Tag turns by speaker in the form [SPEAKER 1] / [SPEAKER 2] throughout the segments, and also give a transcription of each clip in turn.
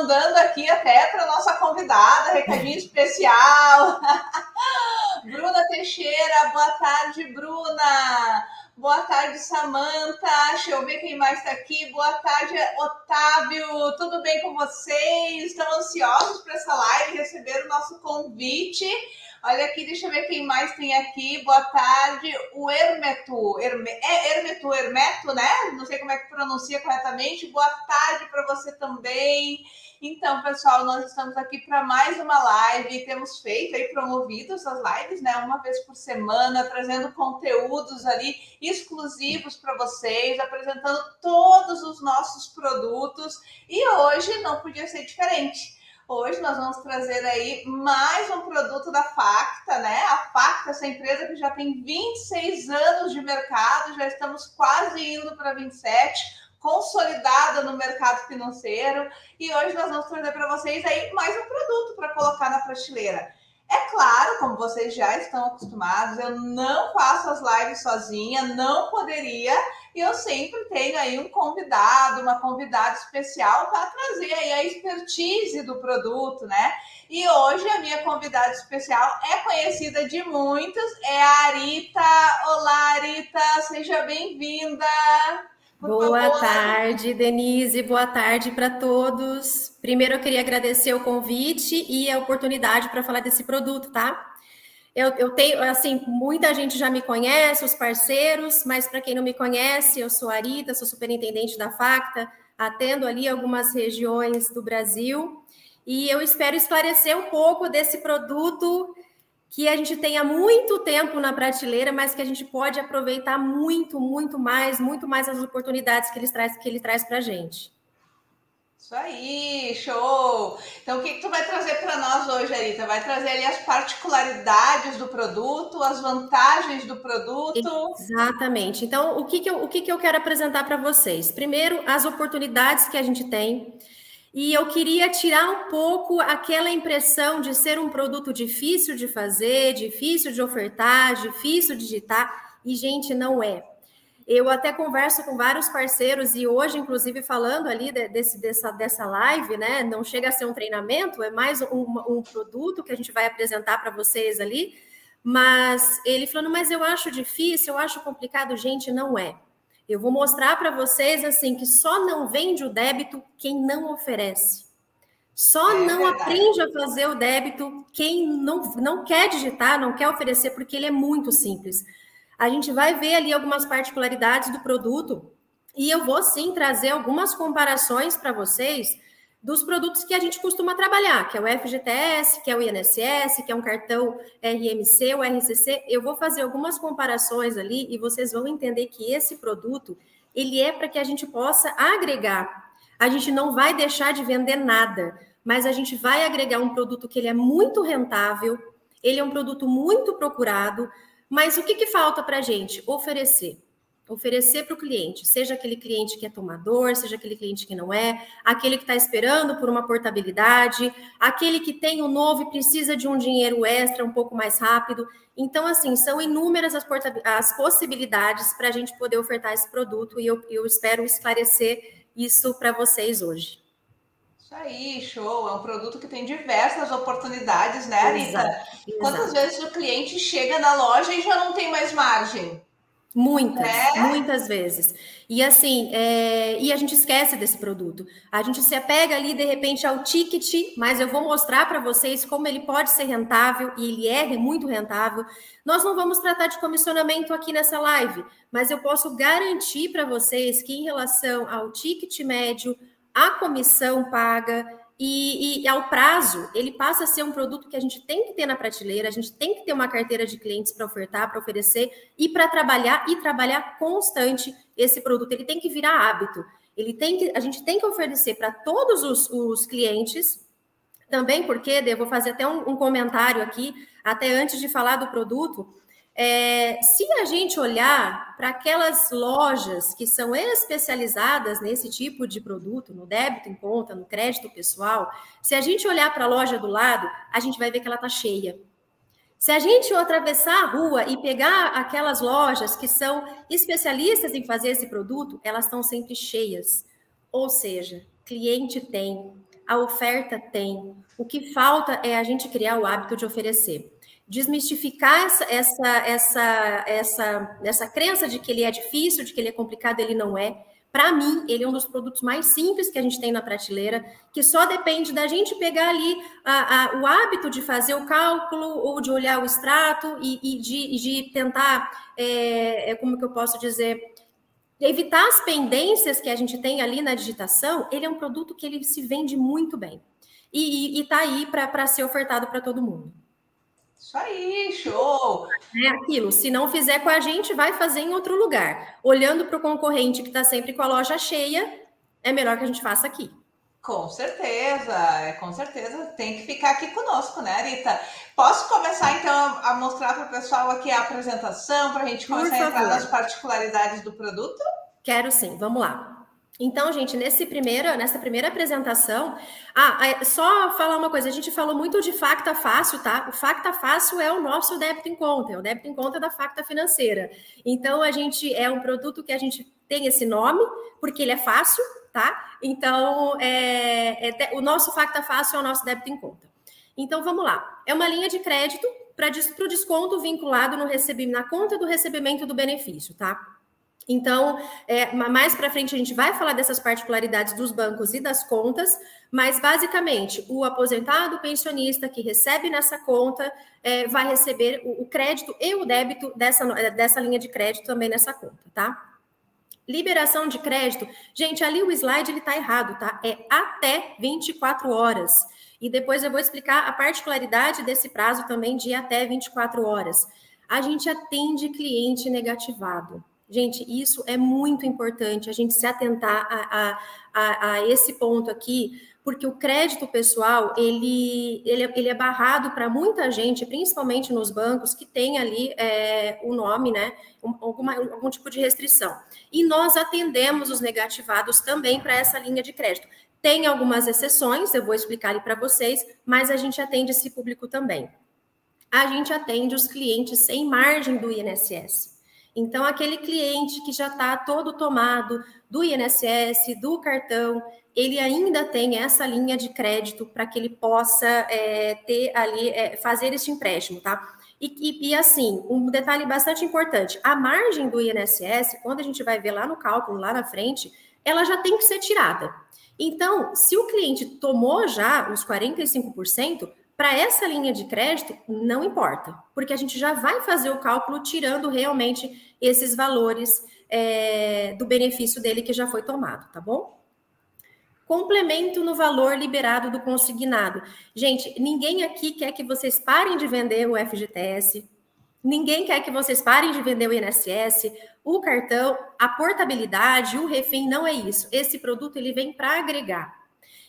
[SPEAKER 1] mandando aqui até para nossa convidada, recadinho especial. Bruna Teixeira, boa tarde, Bruna. Boa tarde, Samanta. Deixa eu ver quem mais está aqui. Boa tarde, Otávio. Tudo bem com vocês? Estão ansiosos para essa live receber o nosso convite? Olha aqui, deixa eu ver quem mais tem aqui. Boa tarde, o Hermeto. Herme, é Hermeto, Hermeto, né? Não sei como é que pronuncia corretamente. Boa tarde para você também. Então, pessoal, nós estamos aqui para mais uma live. Temos feito aí, promovido essas lives, né? Uma vez por semana, trazendo conteúdos ali exclusivos para vocês, apresentando todos os nossos produtos. E hoje não podia ser diferente. Hoje nós vamos trazer aí mais um produto da Facta, né? A Facta, essa empresa que já tem 26 anos de mercado, já estamos quase indo para 27, consolidada no mercado financeiro. E hoje nós vamos trazer para vocês aí mais um produto para colocar na prateleira. É claro, como vocês já estão acostumados, eu não faço as lives sozinha, não poderia, e eu sempre tenho aí um convidado, uma convidada especial para trazer aí a expertise do produto, né? E hoje a minha convidada especial é conhecida de muitos, é a Arita. Olá, Arita, seja bem-vinda.
[SPEAKER 2] Boa tarde, Denise. Boa tarde para todos. Primeiro, eu queria agradecer o convite e a oportunidade para falar desse produto, tá? Eu, eu, tenho, assim, muita gente já me conhece, os parceiros, mas para quem não me conhece, eu sou a Arita, sou superintendente da Facta, atendo ali algumas regiões do Brasil e eu espero esclarecer um pouco desse produto que a gente tenha muito tempo na prateleira, mas que a gente pode aproveitar muito, muito mais, muito mais as oportunidades que ele traz, que ele traz para a gente.
[SPEAKER 1] Isso aí, show! Então, o que, que tu vai trazer para nós hoje, Arita? Vai trazer ali as particularidades do produto, as vantagens do produto.
[SPEAKER 2] Exatamente. Então, o que, que, eu, o que, que eu quero apresentar para vocês? Primeiro, as oportunidades que a gente tem e eu queria tirar um pouco aquela impressão de ser um produto difícil de fazer, difícil de ofertar, difícil de digitar. E, gente, não é. Eu até converso com vários parceiros e hoje, inclusive, falando ali desse, dessa, dessa live, né? Não chega a ser um treinamento, é mais um, um produto que a gente vai apresentar para vocês ali. Mas ele falando, mas eu acho difícil, eu acho complicado, gente, não é. Eu vou mostrar para vocês assim que só não vende o débito quem não oferece. Só é não verdade. aprende a fazer o débito quem não, não quer digitar, não quer oferecer, porque ele é muito simples. A gente vai ver ali algumas particularidades do produto e eu vou sim trazer algumas comparações para vocês dos produtos que a gente costuma trabalhar, que é o FGTS, que é o INSS, que é um cartão RMC, o RCC. Eu vou fazer algumas comparações ali e vocês vão entender que esse produto, ele é para que a gente possa agregar. A gente não vai deixar de vender nada, mas a gente vai agregar um produto que ele é muito rentável, ele é um produto muito procurado, mas o que, que falta para a gente? Oferecer oferecer para o cliente, seja aquele cliente que é tomador, seja aquele cliente que não é, aquele que está esperando por uma portabilidade, aquele que tem o novo e precisa de um dinheiro extra um pouco mais rápido. Então, assim, são inúmeras as, as possibilidades para a gente poder ofertar esse produto e eu, eu espero esclarecer isso para vocês hoje.
[SPEAKER 1] Isso aí, show. É um produto que tem diversas oportunidades, né, Anitta? Exato, exato. Quantas vezes o cliente chega na loja e já não tem mais margem?
[SPEAKER 2] Muitas, é? muitas vezes. E assim, é... e a gente esquece desse produto. A gente se apega ali, de repente, ao ticket, mas eu vou mostrar para vocês como ele pode ser rentável, e ele é muito rentável. Nós não vamos tratar de comissionamento aqui nessa live, mas eu posso garantir para vocês que, em relação ao ticket médio, a comissão paga, e, e, ao prazo, ele passa a ser um produto que a gente tem que ter na prateleira, a gente tem que ter uma carteira de clientes para ofertar, para oferecer e para trabalhar e trabalhar constante esse produto. Ele tem que virar hábito. Ele tem que, a gente tem que oferecer para todos os, os, clientes, também porque, eu vou fazer até um, um comentário aqui, até antes de falar do produto. É, se a gente olhar para aquelas lojas que são especializadas nesse tipo de produto, no débito em conta, no crédito pessoal, se a gente olhar para a loja do lado, a gente vai ver que ela está cheia. Se a gente atravessar a rua e pegar aquelas lojas que são especialistas em fazer esse produto, elas estão sempre cheias. Ou seja, cliente tem, a oferta tem. O que falta é a gente criar o hábito de oferecer desmistificar essa, essa, essa, essa, essa crença de que ele é difícil, de que ele é complicado, ele não é. Para mim, ele é um dos produtos mais simples que a gente tem na prateleira, que só depende da gente pegar ali a, a, o hábito de fazer o cálculo ou de olhar o extrato e, e de, de, tentar, é, é, como que eu posso dizer, evitar as pendências que a gente tem ali na digitação. Ele é um produto que ele se vende muito bem e está aí para ser ofertado para todo mundo.
[SPEAKER 1] Isso aí, show!
[SPEAKER 2] É aquilo, se não fizer com a gente, vai fazer em outro lugar. Olhando para o concorrente que está sempre com a loja cheia, é melhor que a gente faça aqui.
[SPEAKER 1] Com certeza, é, com certeza tem que ficar aqui conosco, né, Rita? Posso começar então a mostrar para o pessoal aqui a apresentação para a gente começar a entrar nas particularidades do produto?
[SPEAKER 2] Quero sim, vamos lá. Então, gente, nesse primeiro, nessa primeira apresentação, ah, só falar uma coisa, a gente falou muito de Facta Fácil, tá? O Facta Fácil é o nosso débito em conta, é o débito em conta da Facta Financeira. Então, a gente é um produto que a gente tem esse nome, porque ele é fácil, tá? Então, é, é, o nosso Facta Fácil é o nosso débito em conta. Então, vamos lá. É uma linha de crédito para o desconto vinculado no recebimento, na conta do recebimento do benefício, tá? Então, é, mais para frente a gente vai falar dessas particularidades dos bancos e das contas, mas basicamente o aposentado, pensionista que recebe nessa conta é, vai receber o, o, crédito e o débito dessa, dessa linha de crédito também nessa conta, tá? Liberação de crédito, gente, ali o slide ele está errado, tá? É até 24 horas. E depois eu vou explicar a particularidade desse prazo também de até 24 horas. A gente atende cliente negativado. Gente, isso é muito importante, a gente se atentar a, a, a, a esse ponto aqui, porque o crédito pessoal, ele, ele, ele é barrado para muita gente, principalmente nos bancos, que tem ali é, o nome, né, alguma, algum tipo de restrição. E nós atendemos os negativados também para essa linha de crédito. Tem algumas exceções, eu vou explicar ali para vocês, mas a gente atende esse público também. A gente atende os clientes sem margem do INSS. Então, aquele cliente que já está todo tomado do INSS, do cartão, ele ainda tem essa linha de crédito para que ele possa é, ter ali, é, fazer esse empréstimo, tá? E, e, e, assim, um detalhe bastante importante: a margem do INSS, quando a gente vai ver lá no cálculo, lá na frente, ela já tem que ser tirada. Então, se o cliente tomou já os 45%, para essa linha de crédito, não importa, porque a gente já vai fazer o cálculo tirando realmente esses valores é, do benefício dele que já foi tomado, tá bom? Complemento no valor liberado do consignado. Gente, ninguém aqui quer que vocês parem de vender o FGTS, ninguém quer que vocês parem de vender o INSS, o cartão, a portabilidade, o refém, não é isso. Esse produto ele vem para agregar.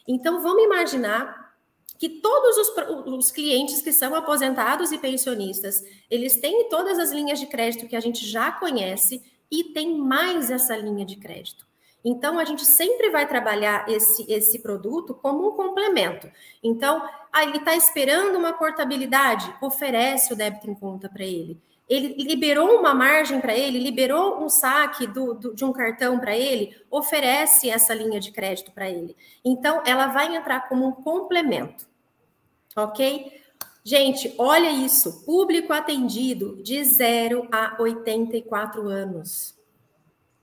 [SPEAKER 2] Então, vamos imaginar que todos os, os, clientes que são aposentados e pensionistas, eles têm todas as linhas de crédito que a gente já conhece e tem mais essa linha de crédito. Então, a gente sempre vai trabalhar esse, esse produto como um complemento. Então, ah, ele está esperando uma portabilidade, oferece o débito em conta para ele ele liberou uma margem para ele, liberou um saque do, do, de um cartão para ele, oferece essa linha de crédito para ele. Então, ela vai entrar como um complemento ok? Gente, olha isso: público atendido de 0 a 84 anos.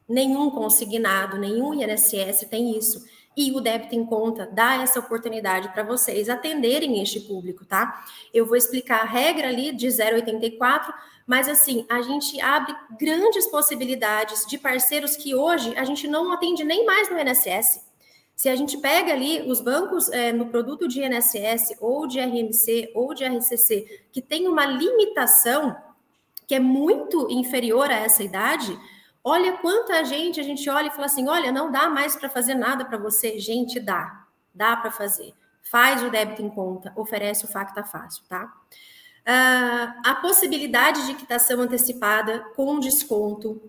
[SPEAKER 2] Nenhum consignado, nenhum INSS tem isso. E o débito em conta dá essa oportunidade para vocês atenderem este público, tá? Eu vou explicar a regra ali de 0,84, mas assim, a gente abre grandes possibilidades de parceiros que hoje a gente não atende nem mais no INSS. Se a gente pega ali os bancos é, no produto de INSS ou de RMC ou de RCC, que tem uma limitação que é muito inferior a essa idade, olha quanta gente a gente olha e fala assim: olha, não dá mais para fazer nada para você. Gente, dá, dá para fazer. Faz o débito em conta, oferece o Facta Fácil, tá? Uh, a possibilidade de quitação antecipada com desconto.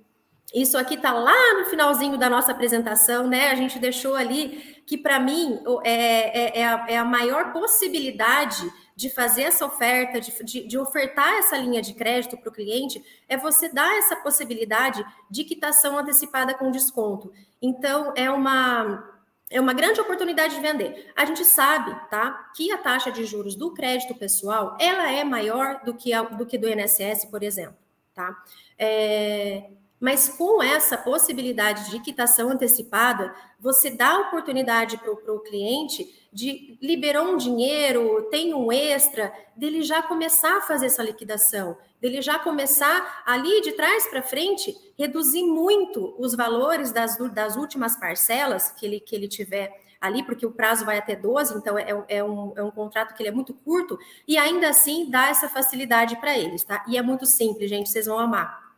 [SPEAKER 2] Isso aqui está lá no finalzinho da nossa apresentação, né? A gente deixou ali que, para mim, é, é, é, a, é, a, maior possibilidade de fazer essa oferta, de, de, de ofertar essa linha de crédito para o cliente, é você dar essa possibilidade de quitação antecipada com desconto. Então, é uma é uma grande oportunidade de vender. A gente sabe, tá, que a taxa de juros do crédito pessoal ela é maior do que a, do que do INSS, por exemplo, tá? É, mas com essa possibilidade de quitação antecipada, você dá a oportunidade para o cliente de liberou um dinheiro, tem um extra, dele já começar a fazer essa liquidação, dele já começar ali de trás para frente, reduzir muito os valores das, das últimas parcelas que ele, que ele tiver ali, porque o prazo vai até 12, então é, é, um, é um contrato que ele é muito curto, e ainda assim dá essa facilidade para eles, tá? E é muito simples, gente, vocês vão amar.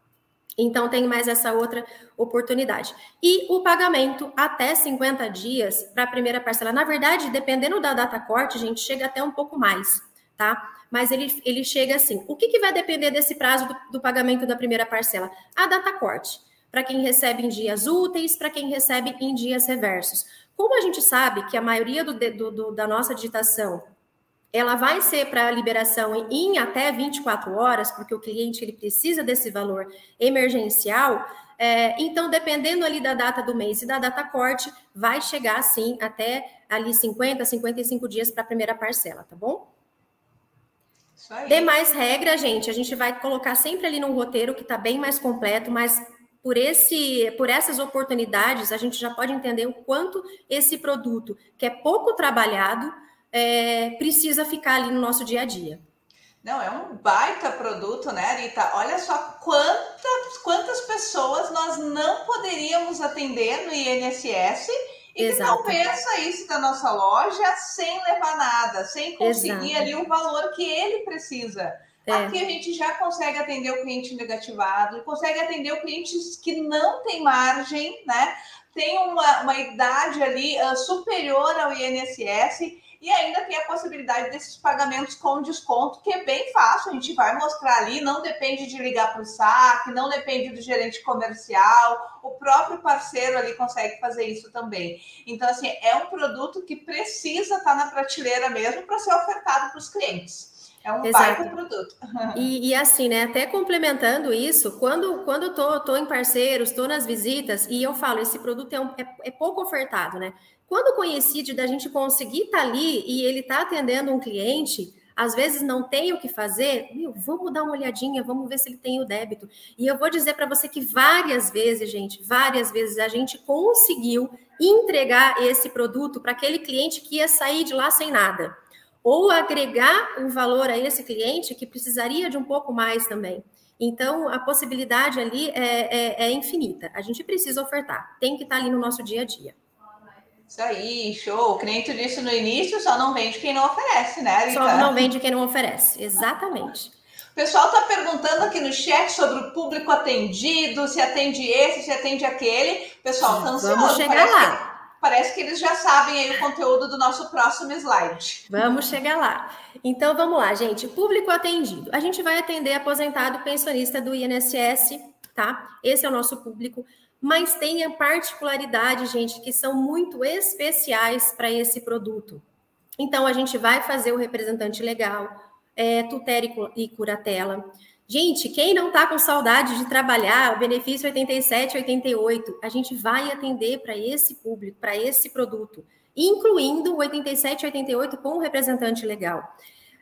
[SPEAKER 2] Então, tem mais essa outra oportunidade. E o pagamento até 50 dias para a primeira parcela. Na verdade, dependendo da data corte, gente, chega até um pouco mais, tá? Mas ele, ele chega assim. O que, que vai depender desse prazo do, do pagamento da primeira parcela? A data corte. Para quem recebe em dias úteis, para quem recebe em dias reversos. Como a gente sabe que a maioria do, do, do da nossa digitação ela vai ser para liberação em até 24 horas, porque o cliente ele precisa desse valor emergencial. É, então, dependendo ali da data do mês e da data corte, vai chegar sim até ali 50, 55 dias para a primeira parcela, tá bom? Demais regra, gente, a gente vai colocar sempre ali no roteiro que está bem mais completo, mas por esse por essas oportunidades a gente já pode entender o quanto esse produto que é pouco trabalhado é, precisa ficar ali no nosso dia a dia.
[SPEAKER 1] Não, é um baita produto, né, Rita? Olha só quantas, quantas pessoas nós não poderíamos atender no INSS e Exato. que talvez saísse da nossa loja sem levar nada, sem conseguir Exato. ali o valor que ele precisa. É. Aqui a gente já consegue atender o cliente negativado, consegue atender o cliente que não tem margem, né? Tem uma, uma idade ali uh, superior ao INSS e ainda tem a possibilidade desses pagamentos com desconto, que é bem fácil, a gente vai mostrar ali, não depende de ligar para o saque, não depende do gerente comercial, o próprio parceiro ali consegue fazer isso também. Então, assim, é um produto que precisa estar na prateleira mesmo para ser ofertado para os clientes. É um Exato. baita produto.
[SPEAKER 2] E, e, assim, né? Até complementando isso, quando, quando eu tô, tô em parceiros, estou nas visitas, e eu falo, esse produto é, um, é, é pouco ofertado, né? Quando coincide da gente conseguir estar tá ali e ele está atendendo um cliente, às vezes não tem o que fazer, meu, vamos dar uma olhadinha, vamos ver se ele tem o débito. E eu vou dizer para você que várias vezes, gente, várias vezes a gente conseguiu entregar esse produto para aquele cliente que ia sair de lá sem nada. Ou agregar um valor a esse cliente que precisaria de um pouco mais também. Então, a possibilidade ali é, é, é infinita. A gente precisa ofertar, tem que estar tá ali no nosso dia a dia.
[SPEAKER 1] Isso aí, show. O cliente disse no início, só não vende quem não oferece, né, Rita?
[SPEAKER 2] Só não vende quem não oferece, exatamente.
[SPEAKER 1] O pessoal está perguntando aqui no chat sobre o público atendido, se atende esse, se atende aquele. Pessoal, está ansioso.
[SPEAKER 2] Vamos chegar parece lá.
[SPEAKER 1] Que, parece que eles já sabem aí o conteúdo do nosso próximo slide.
[SPEAKER 2] Vamos chegar lá. Então, vamos lá, gente. Público atendido. A gente vai atender aposentado pensionista do INSS, tá? Esse é o nosso público mas tem a particularidade, gente, que são muito especiais para esse produto. Então, a gente vai fazer o representante legal, é, tutela e curatela. Gente, quem não está com saudade de trabalhar, o benefício 87, 88, a gente vai atender para esse público, para esse produto, incluindo o 87, 88 com o representante legal.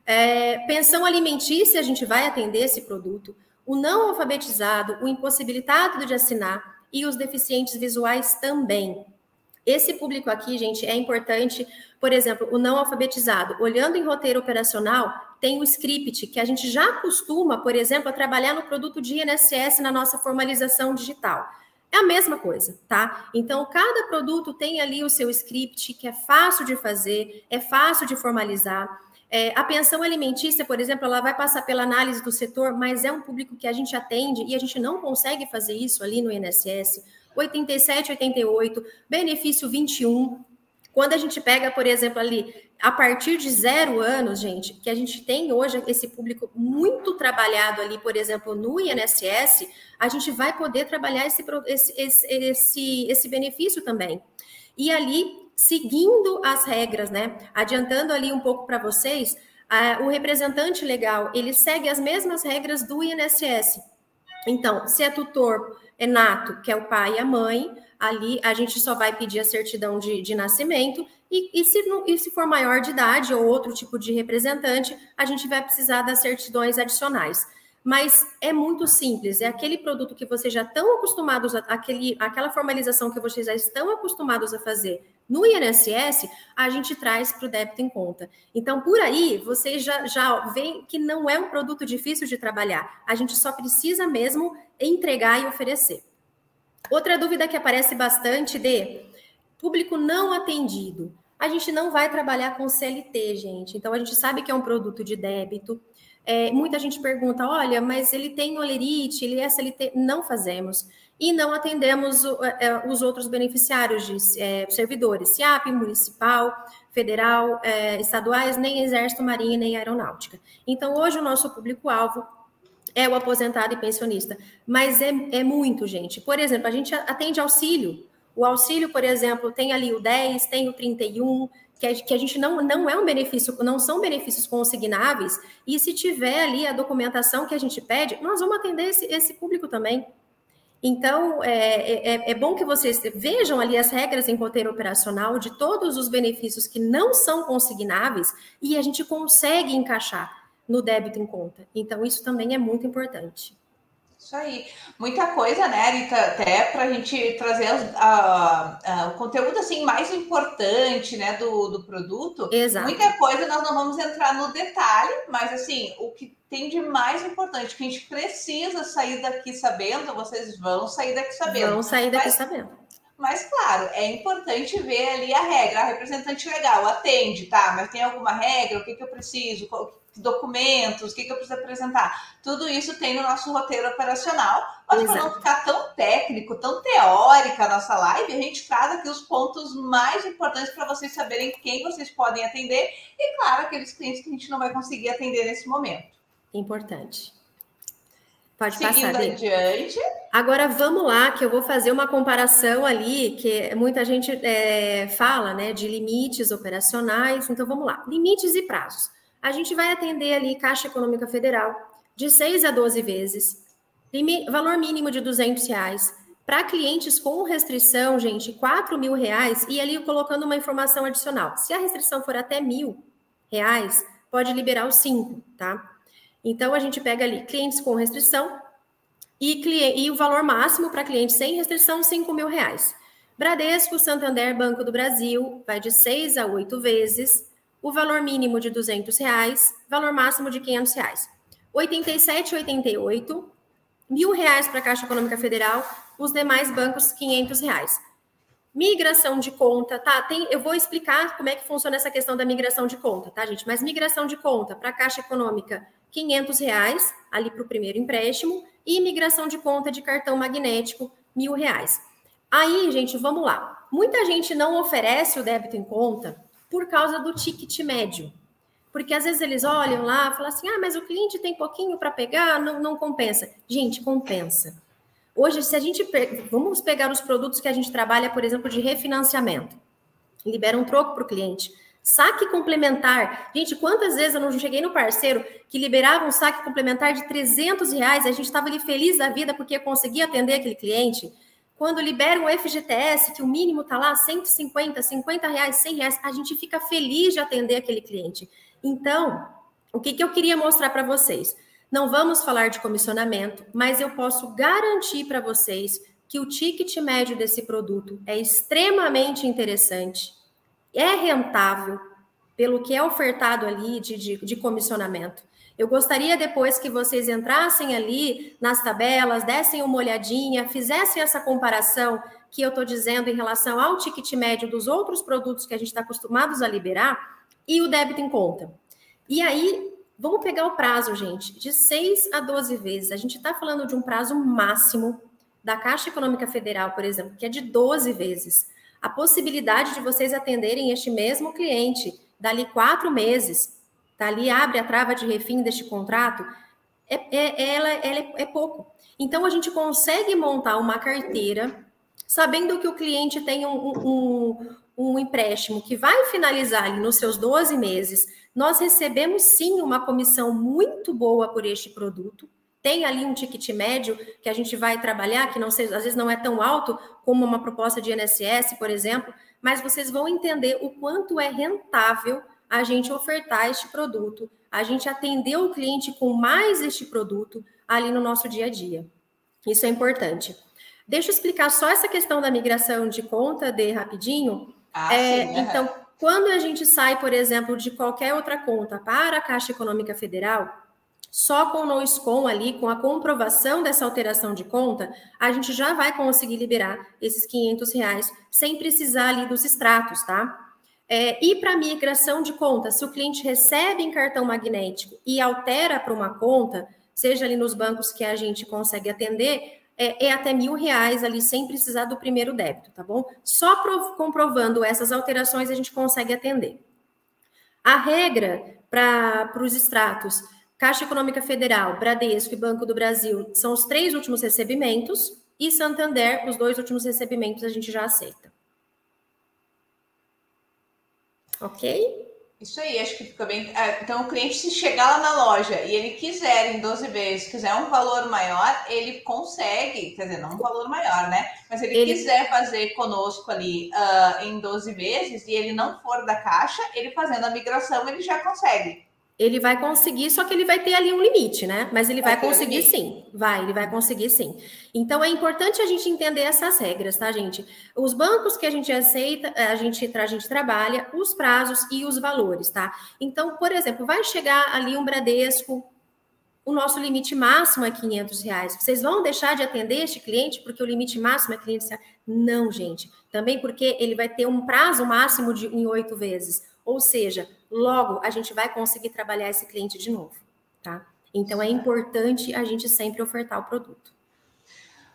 [SPEAKER 2] É, pensão alimentícia, a gente vai atender esse produto. O não alfabetizado, o impossibilitado de assinar, e os deficientes visuais também. Esse público aqui, gente, é importante, por exemplo, o não alfabetizado. Olhando em roteiro operacional, tem o script, que a gente já costuma, por exemplo, trabalhar no produto de INSS na nossa formalização digital. É a mesma coisa, tá? Então, cada produto tem ali o seu script, que é fácil de fazer, é fácil de formalizar. É, a pensão alimentícia, por exemplo, ela vai passar pela análise do setor, mas é um público que a gente atende e a gente não consegue fazer isso ali no INSS. 87, 88, benefício 21. Quando a gente pega, por exemplo, ali, a partir de zero anos, gente, que a gente tem hoje esse público muito trabalhado ali, por exemplo, no INSS, a gente vai poder trabalhar esse, esse, esse, esse benefício também. E ali, seguindo as regras, né? Adiantando ali um pouco para vocês, a, o representante legal, ele segue as mesmas regras do INSS. Então, se é tutor é nato, que é o pai e a mãe, ali a gente só vai pedir a certidão de, de nascimento, e, e, se, e se for maior de idade ou outro tipo de representante, a gente vai precisar das certidões adicionais. Mas é muito simples, é aquele produto que vocês já estão acostumados, a, aquele, aquela formalização que vocês já estão acostumados a fazer no INSS, a gente traz para o débito em conta. Então, por aí, vocês já, já veem que não é um produto difícil de trabalhar. A gente só precisa mesmo entregar e oferecer. Outra dúvida que aparece bastante de público não atendido. A gente não vai trabalhar com CLT, gente. Então, a gente sabe que é um produto de débito. É, muita gente pergunta: olha, mas ele tem olerite, ele é CLT? Não fazemos e não atendemos é, é, os outros beneficiários de é, servidores, SIAP, municipal, federal, é, estaduais, nem Exército, Marinha, nem Aeronáutica. Então, hoje o nosso público-alvo é o aposentado e pensionista, mas é, é muito, gente. Por exemplo, a gente atende auxílio. O auxílio, por exemplo, tem ali o 10, tem o 31, que a, que a gente não, não é um benefício, não são benefícios consignáveis, e se tiver ali a documentação que a gente pede, nós vamos atender esse, esse público também. Então, é, é, é, bom que vocês vejam ali as regras em roteiro operacional de todos os benefícios que não são consignáveis e a gente consegue encaixar no débito em conta. Então, isso também é muito importante.
[SPEAKER 1] Isso aí. Muita coisa, né, Rita? Até para a gente trazer o conteúdo assim mais importante né, do, do produto.
[SPEAKER 2] Exato.
[SPEAKER 1] Muita coisa nós não vamos entrar no detalhe, mas assim, o que tem de mais importante que a gente precisa sair daqui sabendo, vocês vão sair daqui sabendo.
[SPEAKER 2] Vão sair daqui mas, sabendo.
[SPEAKER 1] Mas, claro, é importante ver ali a regra. A representante legal atende, tá? Mas tem alguma regra? O que, que eu preciso? Documentos, o que, que eu preciso apresentar. Tudo isso tem no nosso roteiro operacional, mas para não ficar tão técnico, tão teórica a nossa live, a gente traz aqui os pontos mais importantes para vocês saberem quem vocês podem atender e, claro, aqueles clientes que a gente não vai conseguir atender nesse momento.
[SPEAKER 2] Importante. Pode
[SPEAKER 1] Seguindo
[SPEAKER 2] passar.
[SPEAKER 1] adiante.
[SPEAKER 2] Agora vamos lá, que eu vou fazer uma comparação ali, que muita gente é, fala, né, de limites operacionais. Então vamos lá, limites e prazos. A gente vai atender ali Caixa Econômica Federal de 6 a 12 vezes, valor mínimo de 200 reais. Para clientes com restrição, gente, 4 mil reais, e ali colocando uma informação adicional. Se a restrição for até mil reais, pode liberar os 5, tá? Então, a gente pega ali clientes com restrição e, e o valor máximo para clientes sem restrição, 5 mil reais. Bradesco, Santander, Banco do Brasil, vai de 6 a 8 vezes, o valor mínimo de 200 reais, valor máximo de 500 reais. 87, 88, mil reais para a Caixa Econômica Federal, os demais bancos 500 reais. Migração de conta, tá? Tem, eu vou explicar como é que funciona essa questão da migração de conta, tá, gente? Mas migração de conta para a Caixa Econômica 500 reais ali para o primeiro empréstimo e migração de conta de cartão magnético mil reais. Aí, gente, vamos lá. Muita gente não oferece o débito em conta por causa do ticket médio. Porque às vezes eles olham lá e falam assim: ah, mas o cliente tem pouquinho para pegar, não, não compensa. Gente, compensa. Hoje, se a gente. Vamos pegar os produtos que a gente trabalha, por exemplo, de refinanciamento. Libera um troco para o cliente. Saque complementar. Gente, quantas vezes eu não cheguei no parceiro que liberava um saque complementar de 300 reais, a gente estava ali feliz da vida porque conseguia atender aquele cliente. Quando libera um FGTS, que o mínimo está lá 150, 50 reais, 100 reais, a gente fica feliz de atender aquele cliente. Então, o que, que eu queria mostrar para vocês? Não vamos falar de comissionamento, mas eu posso garantir para vocês que o ticket médio desse produto é extremamente interessante é rentável pelo que é ofertado ali de, de, de comissionamento. Eu gostaria depois que vocês entrassem ali nas tabelas, dessem uma olhadinha, fizessem essa comparação que eu estou dizendo em relação ao ticket médio dos outros produtos que a gente está acostumados a liberar e o débito em conta. E aí, vamos pegar o prazo, gente, de 6 a 12 vezes. A gente está falando de um prazo máximo da Caixa Econômica Federal, por exemplo, que é de 12 vezes. a possibilidade de vocês atenderem este mesmo cliente dali quatro meses, dali abre a trava de refim deste contrato, é, é, ela, ela é, é pouco. Então, a gente consegue montar uma carteira sabendo que o cliente tem um, um, um empréstimo que vai finalizar ali nos seus 12 meses, nós recebemos sim uma comissão muito boa por este produto. Tem ali um ticket médio que a gente vai trabalhar, que não às vezes não é tão alto como uma proposta de INSS, por exemplo, mas vocês vão entender o quanto é rentável a gente ofertar este produto, a gente atender o cliente com mais este produto ali no nosso dia a dia. Isso é importante. Deixa eu explicar só essa questão da migração de conta de rapidinho. Ah, é, sim, Então, quando a gente sai, por exemplo, de qualquer outra conta para a Caixa Econômica Federal, só com o NoSCOM ali, com a comprovação dessa alteração de conta, a gente já vai conseguir liberar esses 500 reais sem precisar ali dos extratos, tá? É, e para migração de conta, se o cliente recebe em cartão magnético e altera para uma conta, seja ali nos bancos que a gente consegue atender, é, é, até mil reais ali sem precisar do primeiro débito, tá bom? Só comprovando essas alterações a gente consegue atender. A regra para os extratos, Caixa Econômica Federal, Bradesco e Banco do Brasil são os três últimos recebimentos, e Santander, os dois últimos recebimentos a gente já aceita. Ok?
[SPEAKER 1] Isso aí, acho que fica bem. É, então, o cliente, se chegar lá na loja e ele quiser em 12 vezes, quiser um valor maior, ele consegue, quer dizer, não um valor maior, né? Mas ele, ele... quiser fazer conosco ali uh, em 12 vezes e ele não for da caixa, ele fazendo a migração, ele já consegue
[SPEAKER 2] ele vai conseguir, só que ele vai ter ali um limite, né? Mas ele vai, vai conseguir sim. Vai, ele vai conseguir sim. Então é importante a gente entender essas regras, tá, gente? Os bancos que a gente aceita, a gente, a gente trabalha, os prazos e os valores, tá? Então, por exemplo, vai chegar ali um Bradesco, o nosso limite máximo é 500 reais. Vocês vão deixar de atender este cliente porque o limite máximo é 500 reais? Não, gente. Também porque ele vai ter um prazo máximo de em oito vezes. Ou seja, logo a gente vai conseguir trabalhar esse cliente de novo, tá? Então é importante a gente sempre ofertar o produto.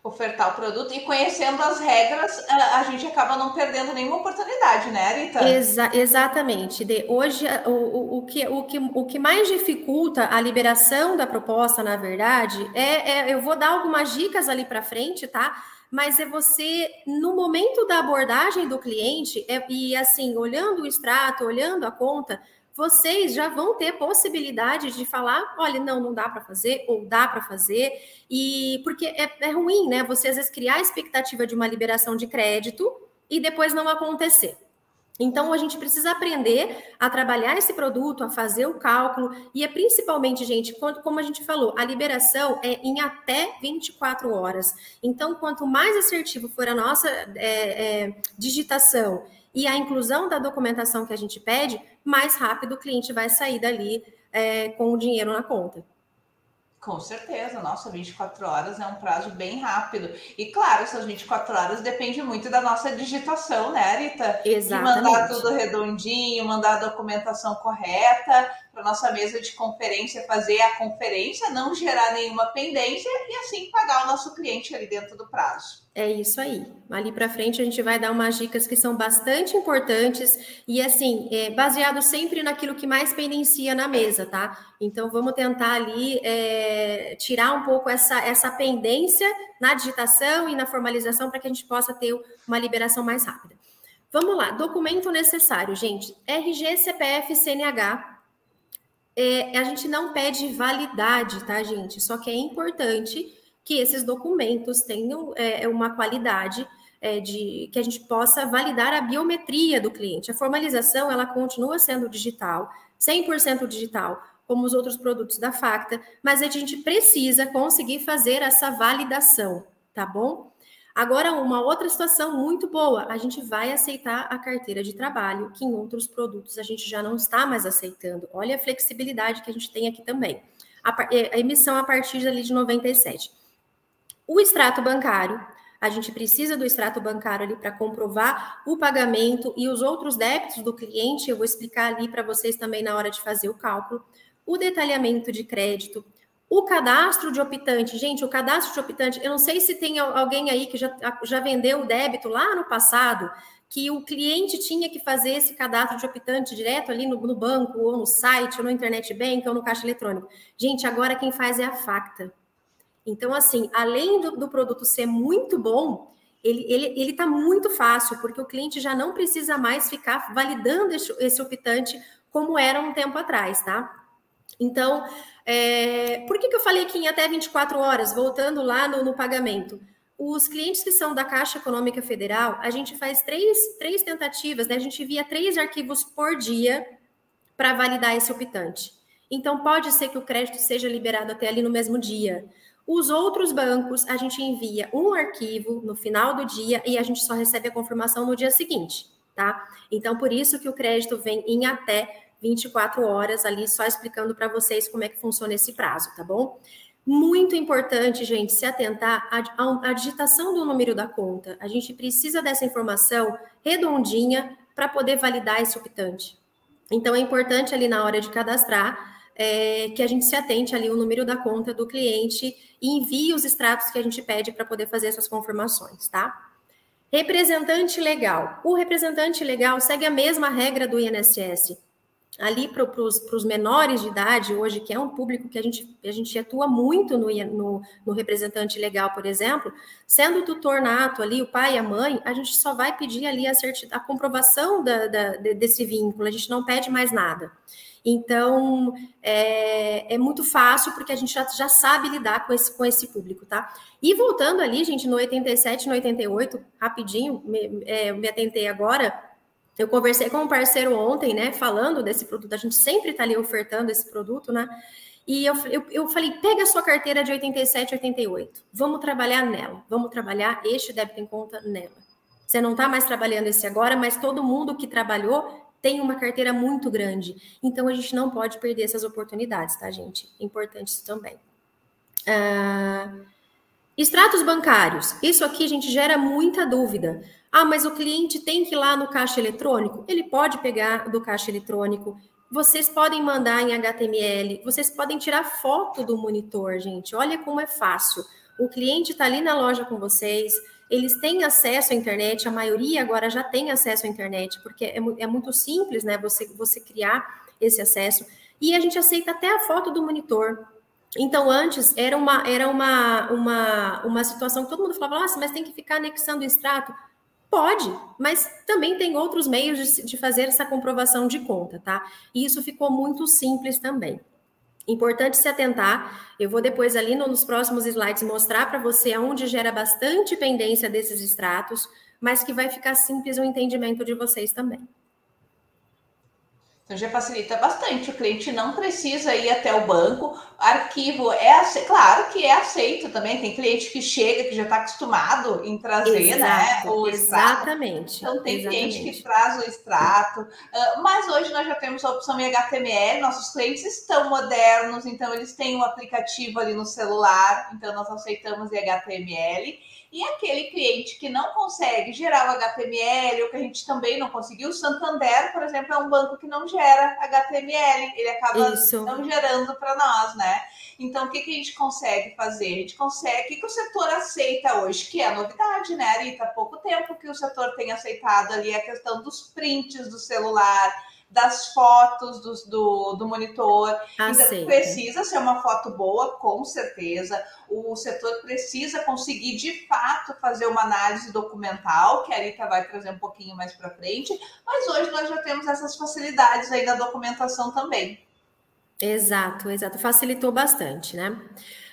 [SPEAKER 1] Ofertar o produto e conhecendo as regras, a gente acaba não perdendo nenhuma oportunidade, né, Rita?
[SPEAKER 2] Exa exatamente. De, hoje, o, o, o, que, o, que, o que mais dificulta a liberação da proposta, na verdade, é, é eu vou dar algumas dicas ali para frente, tá? Mas é você, no momento da abordagem do cliente, é, e assim, olhando o extrato, olhando a conta, vocês já vão ter possibilidade de falar, olha, não, não dá para fazer, ou dá para fazer, e porque é, é ruim, né? Você às vezes criar a expectativa de uma liberação de crédito e depois não acontecer. Então, a gente precisa aprender a trabalhar esse produto, a fazer o cálculo, e é principalmente, gente, como a gente falou, a liberação é em até 24 horas. Então, quanto mais assertivo for a nossa é, é, digitação e a inclusão da documentação que a gente pede, mais rápido o cliente vai sair dali é, com o dinheiro na conta.
[SPEAKER 1] Com certeza, nossa, 24 horas é um prazo bem rápido. E claro, essas 24 horas depende muito da nossa digitação, né, Rita?
[SPEAKER 2] Exatamente.
[SPEAKER 1] De mandar tudo redondinho, mandar a documentação correta, para nossa mesa de conferência fazer a conferência, não gerar nenhuma pendência e assim pagar o nosso cliente ali dentro do prazo.
[SPEAKER 2] É isso aí. Ali para frente a gente vai dar umas dicas que são bastante importantes e assim, é, baseado sempre naquilo que mais pendencia na mesa, tá? Então vamos tentar ali é, tirar um pouco essa, essa pendência na digitação e na formalização para que a gente possa ter uma liberação mais rápida. Vamos lá, documento necessário, gente. RG, CPF, CNH, é, a gente não pede validade, tá, gente? Só que é importante que esses documentos tenham é, uma qualidade é, de que a gente possa validar a biometria do cliente. A formalização ela continua sendo digital, 100% digital, como os outros produtos da Facta, mas a gente precisa conseguir fazer essa validação, tá bom? Agora, uma outra situação muito boa, a gente vai aceitar a carteira de trabalho, que em outros produtos a gente já não está mais aceitando. Olha a flexibilidade que a gente tem aqui também. A, é, a emissão a partir ali de 97. O extrato bancário, a gente precisa do extrato bancário ali para comprovar o pagamento e os outros débitos do cliente, eu vou explicar ali para vocês também na hora de fazer o cálculo. O detalhamento de crédito, o cadastro de optante, gente, o cadastro de optante, eu não sei se tem alguém aí que já, já vendeu o débito lá no passado, que o cliente tinha que fazer esse cadastro de optante direto ali no, no banco, ou no site, ou no internet bank, ou no caixa eletrônico. Gente, agora quem faz é a Facta. Então, assim, além do, do produto ser muito bom, ele está muito fácil, porque o cliente já não precisa mais ficar validando esse, esse optante como era um tempo atrás, tá? Então, é, por que, que eu falei que em até 24 horas, voltando lá no, no, pagamento? Os clientes que são da Caixa Econômica Federal, a gente faz três, três tentativas, né? a gente envia três arquivos por dia para validar esse optante. Então, pode ser que o crédito seja liberado até ali no mesmo dia. Os outros bancos, a gente envia um arquivo no final do dia e a gente só recebe a confirmação no dia seguinte, tá? Então, por isso que o crédito vem em até 24 horas ali, só explicando para vocês como é que funciona esse prazo, tá bom? Muito importante, gente, se atentar à, à digitação do número da conta. A gente precisa dessa informação redondinha para poder validar esse optante. Então, é importante ali na hora de cadastrar é, que a gente se atente ali o número da conta do cliente e envie os extratos que a gente pede para poder fazer essas confirmações, tá? Representante legal. O representante legal segue a mesma regra do INSS ali para os menores de idade, hoje, que é um público que a gente, a gente atua muito no, no, no, representante legal, por exemplo, sendo o tutor nato ali, o pai e a mãe, a gente só vai pedir ali a, a comprovação da, da, desse vínculo, a gente não pede mais nada. Então, é, é muito fácil, porque a gente já, já sabe lidar com esse, com esse público, tá? E voltando ali, gente, no 87, no 88, rapidinho, me, é, me atentei agora, eu conversei com um parceiro ontem, né, falando desse produto, a gente sempre está ali ofertando esse produto, né? E eu, eu, eu falei, pega a sua carteira de 87, 88, vamos trabalhar nela, vamos trabalhar este débito em conta nela. Você não está mais trabalhando esse agora, mas todo mundo que trabalhou tem uma carteira muito grande. Então a gente não pode perder essas oportunidades, tá, gente? Importante isso também. Ah, extratos bancários. Isso aqui, gente, gera muita dúvida. Ah, mas o cliente tem que ir lá no caixa eletrônico? Ele pode pegar do caixa eletrônico. Vocês podem mandar em HTML, vocês podem tirar foto do monitor, gente. Olha como é fácil. O cliente está ali na loja com vocês, eles têm acesso à internet, a maioria agora já tem acesso à internet, porque é, é muito simples, né? Você, você criar esse acesso. E a gente aceita até a foto do monitor. Então, antes era uma, era uma, uma, uma situação que todo mundo falava, nossa, mas tem que ficar anexando o extrato. Pode, mas também tem outros meios de, de fazer essa comprovação de conta, tá? E isso ficou muito simples também. Importante se atentar. Eu vou depois ali nos próximos slides mostrar para você aonde gera bastante pendência desses extratos, mas que vai ficar simples o entendimento de vocês também.
[SPEAKER 1] Então já facilita bastante. O cliente não precisa ir até o banco. Arquivo é aceito, claro que é aceito também. Tem cliente que chega, que já está acostumado em trazer, né,
[SPEAKER 2] Exato, né? O exatamente.
[SPEAKER 1] Então tem
[SPEAKER 2] exatamente.
[SPEAKER 1] cliente que traz o extrato. Uh, mas hoje nós já temos a opção em HTML. Nossos clientes estão modernos, então eles têm um aplicativo ali no celular. Então nós aceitamos em HTML. E aquele cliente que não consegue gerar o HTML, ou que a gente também não conseguiu, o Santander, por exemplo, é um banco que não gera HTML, ele acaba Isso. não gerando para nós, né? Então, o que, que a gente consegue fazer? A gente consegue, o que, que o setor aceita hoje? Que é a novidade, né, Rita? Há pouco tempo que o setor tem aceitado ali a questão dos prints do celular, das fotos do, do, do monitor. Aceita. Então, precisa ser uma foto boa, com certeza. O setor precisa conseguir, de fato, fazer uma análise documental, que a Rita vai trazer um pouquinho mais para frente. Mas hoje nós já temos essas facilidades aí da documentação também.
[SPEAKER 2] Exato, exato. Facilitou bastante, né?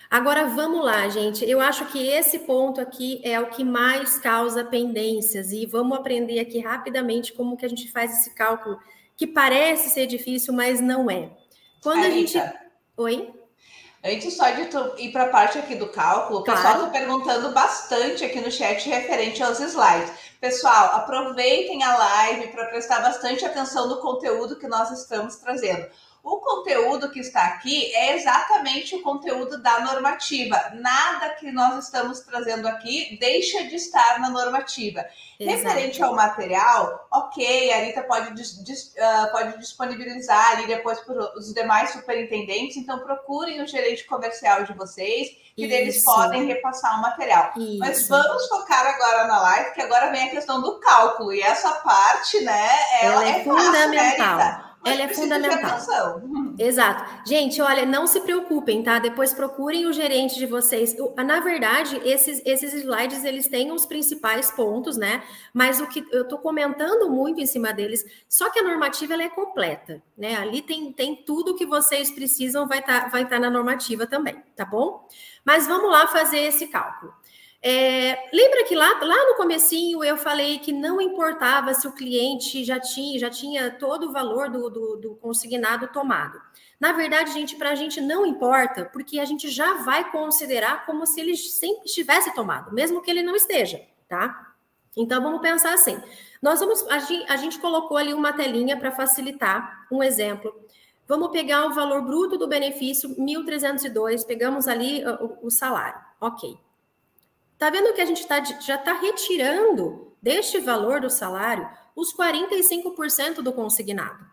[SPEAKER 2] Agora vamos lá, gente. Eu acho que esse ponto aqui é o que mais causa pendências e vamos aprender aqui rapidamente como que a gente faz esse cálculo que parece ser difícil, mas não é. Quando a gente. Oi?
[SPEAKER 1] Antes só de ir para a parte aqui do cálculo, o pessoal está perguntando bastante aqui no chat referente aos slides. Pessoal, aproveitem a live para prestar bastante atenção no conteúdo que nós estamos trazendo. O conteúdo que está aqui é exatamente o conteúdo da normativa. Nada que nós estamos trazendo aqui deixa de estar na normativa. Exato. Referente ao material, ok, a Anitta pode, uh, pode disponibilizar ali depois para os demais superintendentes, então procurem o gerente comercial de vocês, que Isso. eles podem repassar o material. Isso. Mas vamos focar agora na live, que agora vem questão do cálculo, e essa parte, né,
[SPEAKER 2] ela, é, é fundamental. Fácil, né, ela é fundamental. Exato. Gente, olha, não se preocupem, tá? Depois procurem o gerente de vocês. Na verdade, esses, esses slides, eles têm os principais pontos, né? Mas o que eu tô comentando muito em cima deles, só que a normativa, ela é completa, né? Ali tem, tem tudo que vocês precisam, vai estar tá, vai tá na normativa também, tá bom? Mas vamos lá fazer esse cálculo. É, lembra que lá, lá no comecinho eu falei que não importava se o cliente já tinha, já tinha todo o valor do, do, do consignado tomado. Na verdade, gente, para a gente não importa, porque a gente já vai considerar como se ele sempre estivesse tomado, mesmo que ele não esteja, tá? Então vamos pensar assim. Nós vamos, a gente, a gente colocou ali uma telinha para facilitar um exemplo. Vamos pegar o valor bruto do benefício 1.302, pegamos ali o, o salário, ok. Tá vendo que a gente tá, já está retirando deste valor do salário os 45% do consignado.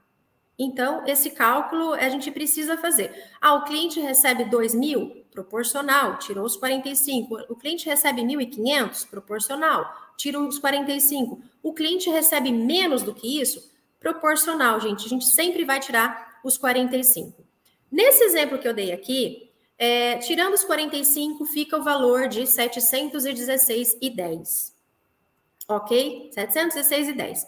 [SPEAKER 2] Então, esse cálculo a gente precisa fazer. Ah, o cliente recebe 2 mil? Proporcional, tirou os 45. O cliente recebe 1.500? Proporcional, tirou os 45. O cliente recebe menos do que isso? Proporcional, gente. A gente sempre vai tirar os 45. Nesse exemplo que eu dei aqui, é, tirando os 45, fica o valor de 716,10. Ok? 716,10.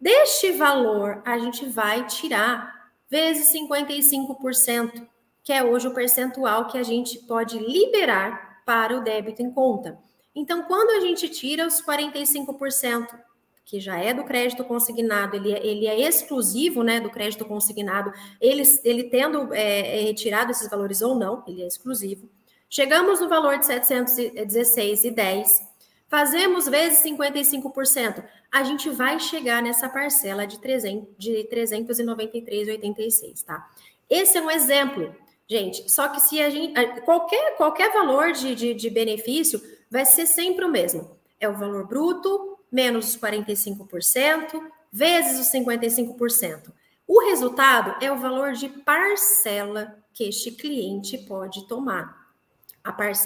[SPEAKER 2] Deste valor, a gente vai tirar vezes 55%, que é hoje o percentual que a gente pode liberar para o débito em conta. Então, quando a gente tira os 45%, que já é do crédito consignado, ele é, ele é exclusivo né, do crédito consignado, ele, ele tendo é, é retirado esses valores ou não, ele é exclusivo. Chegamos no valor de 716,10, fazemos vezes 55%, a gente vai chegar nessa parcela de, 300, de 393,86, tá? Esse é um exemplo, gente, só que se a gente, qualquer, qualquer valor de, de, de benefício vai ser sempre o mesmo, é o valor bruto menos os 45%, vezes os 55%. O resultado é o valor de parcela que este cliente pode tomar.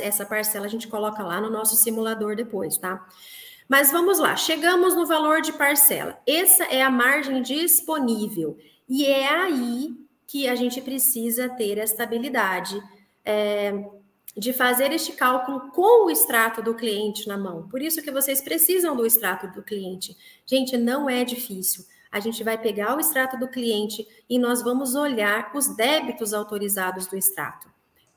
[SPEAKER 2] Essa parcela a gente coloca lá no nosso simulador depois, tá? Mas vamos lá, chegamos no valor de parcela. Essa é a margem disponível. E é aí que a gente precisa ter a estabilidade. É, de fazer este cálculo com o extrato do cliente na mão. Por isso que vocês precisam do extrato do cliente. Gente, não é difícil. A gente vai pegar o extrato do cliente e nós vamos olhar os débitos autorizados do extrato.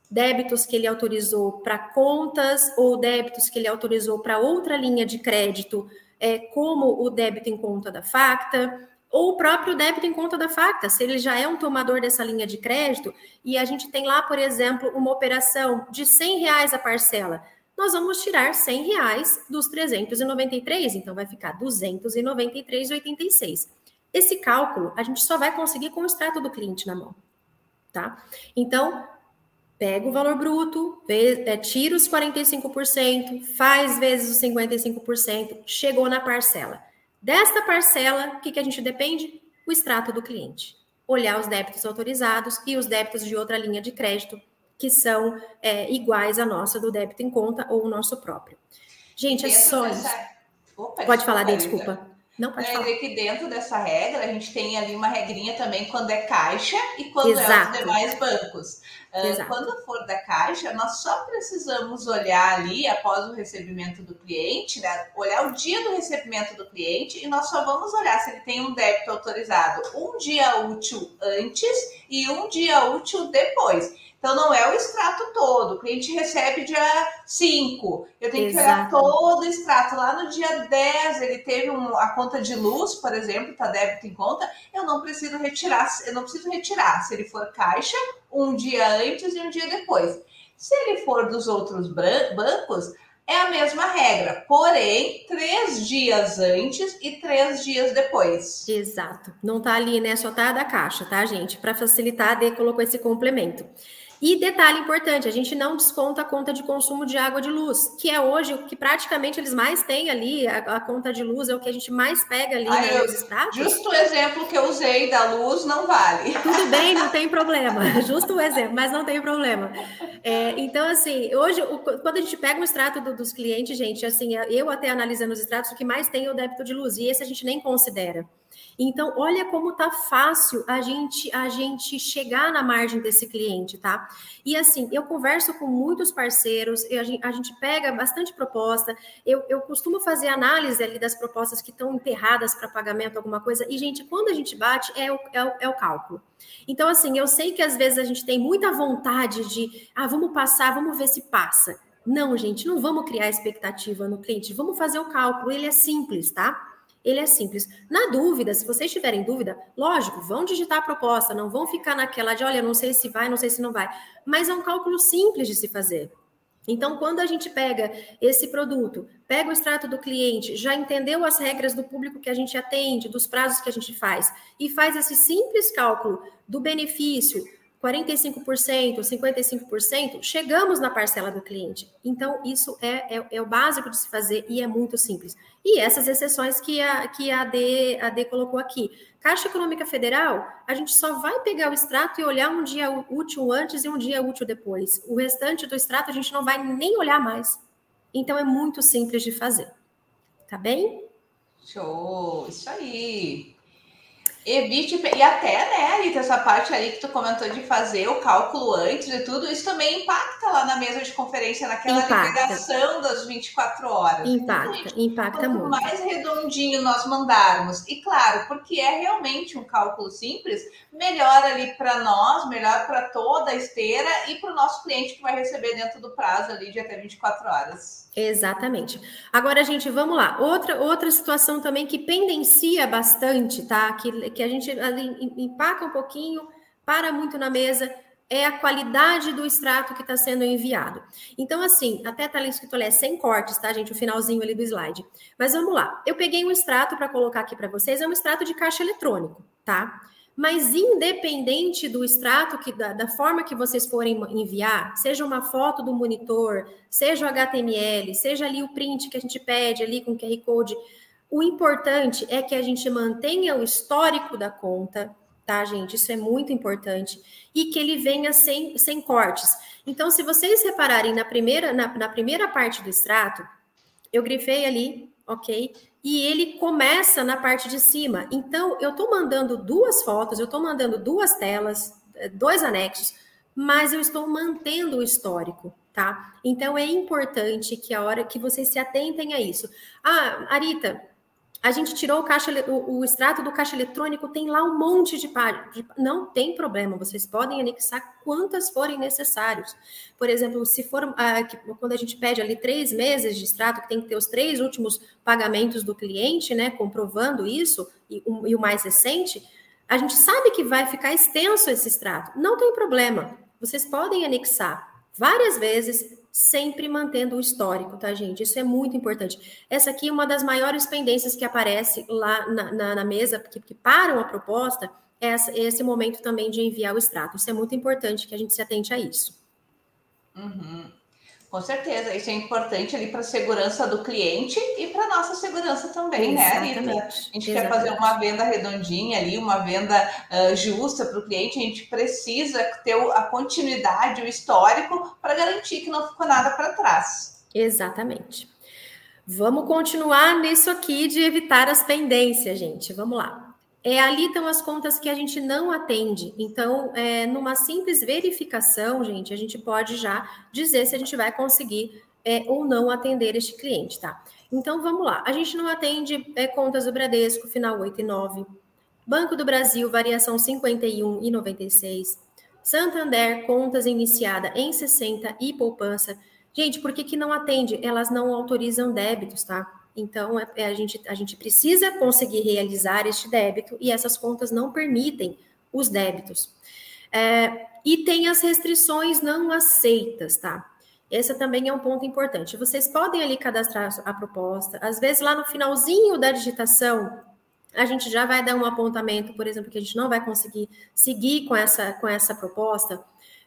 [SPEAKER 2] Débitos que ele autorizou para contas ou débitos que ele autorizou para outra linha de crédito, é, como o débito em conta da facta, ou o próprio débito em conta da facta, se ele já é um tomador dessa linha de crédito e a gente tem lá, por exemplo, uma operação de 100 reais a parcela, nós vamos tirar 100 reais dos 393, então vai ficar 293,86. Esse cálculo a gente só vai conseguir com o extrato do cliente na mão, tá? Então, pega o valor bruto, é, tira os 45%, faz vezes os 55%, chegou na parcela. Desta parcela, o que, que a gente depende? O extrato do cliente. Olhar os débitos autorizados e os débitos de outra linha de crédito que são é, iguais à nossa do débito em conta ou o nosso próprio. Gente, é só isso. Opa, Pode falar, Dê, desculpa.
[SPEAKER 1] Não pode falar. que dentro dessa regra, a gente tem ali uma regrinha também quando é caixa e quando Exato. é os demais bancos. Uh, quando for da caixa, nós só precisamos olhar ali, após o recebimento do cliente, né, olhar o dia do recebimento do cliente e nós só vamos olhar se ele tem um débito autorizado um dia útil antes e um dia útil depois. Então, não é o extrato todo. O cliente recebe dia 5. Eu tenho Exato. que olhar todo o extrato. Lá no dia 10, ele teve um, a conta de luz, por exemplo, está débito em conta. Eu não preciso retirar, eu não preciso retirar. Se ele for caixa, um dia antes e um dia depois. Se ele for dos outros bancos, é a mesma regra, porém, três dias antes e três dias depois.
[SPEAKER 2] Exato. Não tá ali, né? Só tá da caixa, tá, gente? Para facilitar, a D colocou esse complemento. E detalhe importante, a gente não desconta a conta de consumo de água de luz, que é hoje o que praticamente eles mais têm ali, a, a conta de luz é o que a gente mais pega ali
[SPEAKER 1] Ai,
[SPEAKER 2] nos extratos.
[SPEAKER 1] Justo o exemplo que eu usei da luz não vale.
[SPEAKER 2] Tudo bem, não tem problema. Justo o exemplo, mas não tem problema. É, então, assim, hoje, o, quando a gente pega um extrato do, dos clientes, gente, assim, eu até analisando os extratos, o que mais tem é o débito de luz, e esse a gente nem considera. Então, olha como tá fácil a gente a gente chegar na margem desse cliente, tá? E assim, eu converso com muitos parceiros, a gente, a gente pega bastante proposta, eu, eu costumo fazer análise ali das propostas que estão enterradas para pagamento, alguma coisa, e, gente, quando a gente bate, é o, é o, é o cálculo. Então, assim, eu sei que às vezes a gente tem muita vontade de, ah, vamos passar, vamos ver se passa. Não, gente, não vamos criar expectativa no cliente, vamos fazer o cálculo, ele é simples, tá? Ele é simples. Na dúvida, se vocês tiverem dúvida, lógico, vão digitar a proposta, não vão ficar naquela de, olha, não sei se vai, não sei se não vai. Mas é um cálculo simples de se fazer. Então, quando a gente pega esse produto, pega o extrato do cliente, já entendeu as regras do público que a gente atende, dos prazos que a gente faz, e faz esse simples cálculo do benefício, 45%, 55%, chegamos na parcela do cliente. Então, isso é, é, é, o básico de se fazer e é muito simples. E essas exceções que a, que a, AD, a colocou aqui. Caixa Econômica Federal, a gente só vai pegar o extrato e olhar um dia útil antes e um dia útil depois. O restante do extrato a gente não vai nem olhar mais. Então, é muito simples de fazer. Tá bem?
[SPEAKER 1] Show! Isso aí! Evite, e até, né, Rita, essa parte ali que tu comentou de fazer o cálculo antes e tudo, isso também impacta lá na mesa de conferência, naquela impacta. liberação das 24 horas.
[SPEAKER 2] Impacta, gente, impacta quanto muito.
[SPEAKER 1] mais redondinho nós mandarmos, e claro, porque é realmente um cálculo simples, melhor ali para nós, melhor para toda a esteira e para o nosso cliente que vai receber dentro do prazo ali de até 24 horas.
[SPEAKER 2] Exatamente. Agora, gente, vamos lá. Outra, outra situação também que pendencia bastante, tá? Que, que a gente ali, empaca um pouquinho, para muito na mesa, é a qualidade do extrato que está sendo enviado. Então, assim, até tá ali escrito ali, é sem cortes, tá, gente? O finalzinho ali do slide. Mas vamos lá. Eu peguei um extrato para colocar aqui para vocês, é um extrato de caixa eletrônico, tá? Mas independente do extrato, que, da, da, forma que vocês forem enviar, seja uma foto do monitor, seja o HTML, seja ali o print que a gente pede ali com QR Code, o importante é que a gente mantenha o histórico da conta, tá, gente? Isso é muito importante. E que ele venha sem, sem cortes. Então, se vocês repararem na primeira, na, na primeira parte do extrato, eu grifei ali, ok? e ele começa na parte de cima. Então, eu estou mandando duas fotos, eu estou mandando duas telas, eh, dois anexos, mas eu estou mantendo o histórico, tá? Então, é importante que a hora que vocês se atentem a isso. Ah, Arita, a gente tirou o, caixa, o, o, extrato do caixa eletrônico, tem lá um monte de páginas. Não tem problema, vocês podem anexar quantas forem necessários. Por exemplo, se for ah, que, quando a gente pede ali três meses de extrato, que tem que ter os três últimos pagamentos do cliente, né, comprovando isso, e, um, e o mais recente, a gente sabe que vai ficar extenso esse extrato. Não tem problema, vocês podem anexar várias vezes sempre mantendo o histórico, tá, gente? Isso é muito importante. Essa aqui é uma das maiores pendências que aparece lá na, na, na mesa, que, que param a proposta, é essa, esse momento também de enviar o extrato. Isso é muito importante que a gente se atente a isso.
[SPEAKER 1] Uhum. Com certeza, isso é importante ali para a segurança do cliente e para nossa segurança também, Exatamente. né, Rita? A gente Exatamente. quer fazer uma venda redondinha ali, uma venda uh, justa para o cliente, a gente precisa ter a continuidade, o histórico, para garantir que não ficou nada para trás.
[SPEAKER 2] Exatamente. Vamos continuar nisso aqui de evitar as pendências, gente. Vamos lá. É, ali estão as contas que a gente não atende. Então, é, numa simples verificação, gente, a gente pode já dizer se a gente vai conseguir é, ou não atender este cliente, tá? Então, vamos lá. A gente não atende é, contas do Bradesco, final 8 e 9. Banco do Brasil, variação 51 e 96. Santander, contas iniciada em 60 e poupança. Gente, por que, que não atende? Elas não autorizam débitos, tá? Então, é, é, a, gente, a gente precisa conseguir realizar este débito e essas contas não permitem os débitos. É, e tem as restrições não aceitas, tá? Esse também é um ponto importante. Vocês podem ali cadastrar a proposta, às vezes lá no finalzinho da digitação, a gente já vai dar um apontamento, por exemplo, que a gente não vai conseguir seguir com essa, com essa proposta,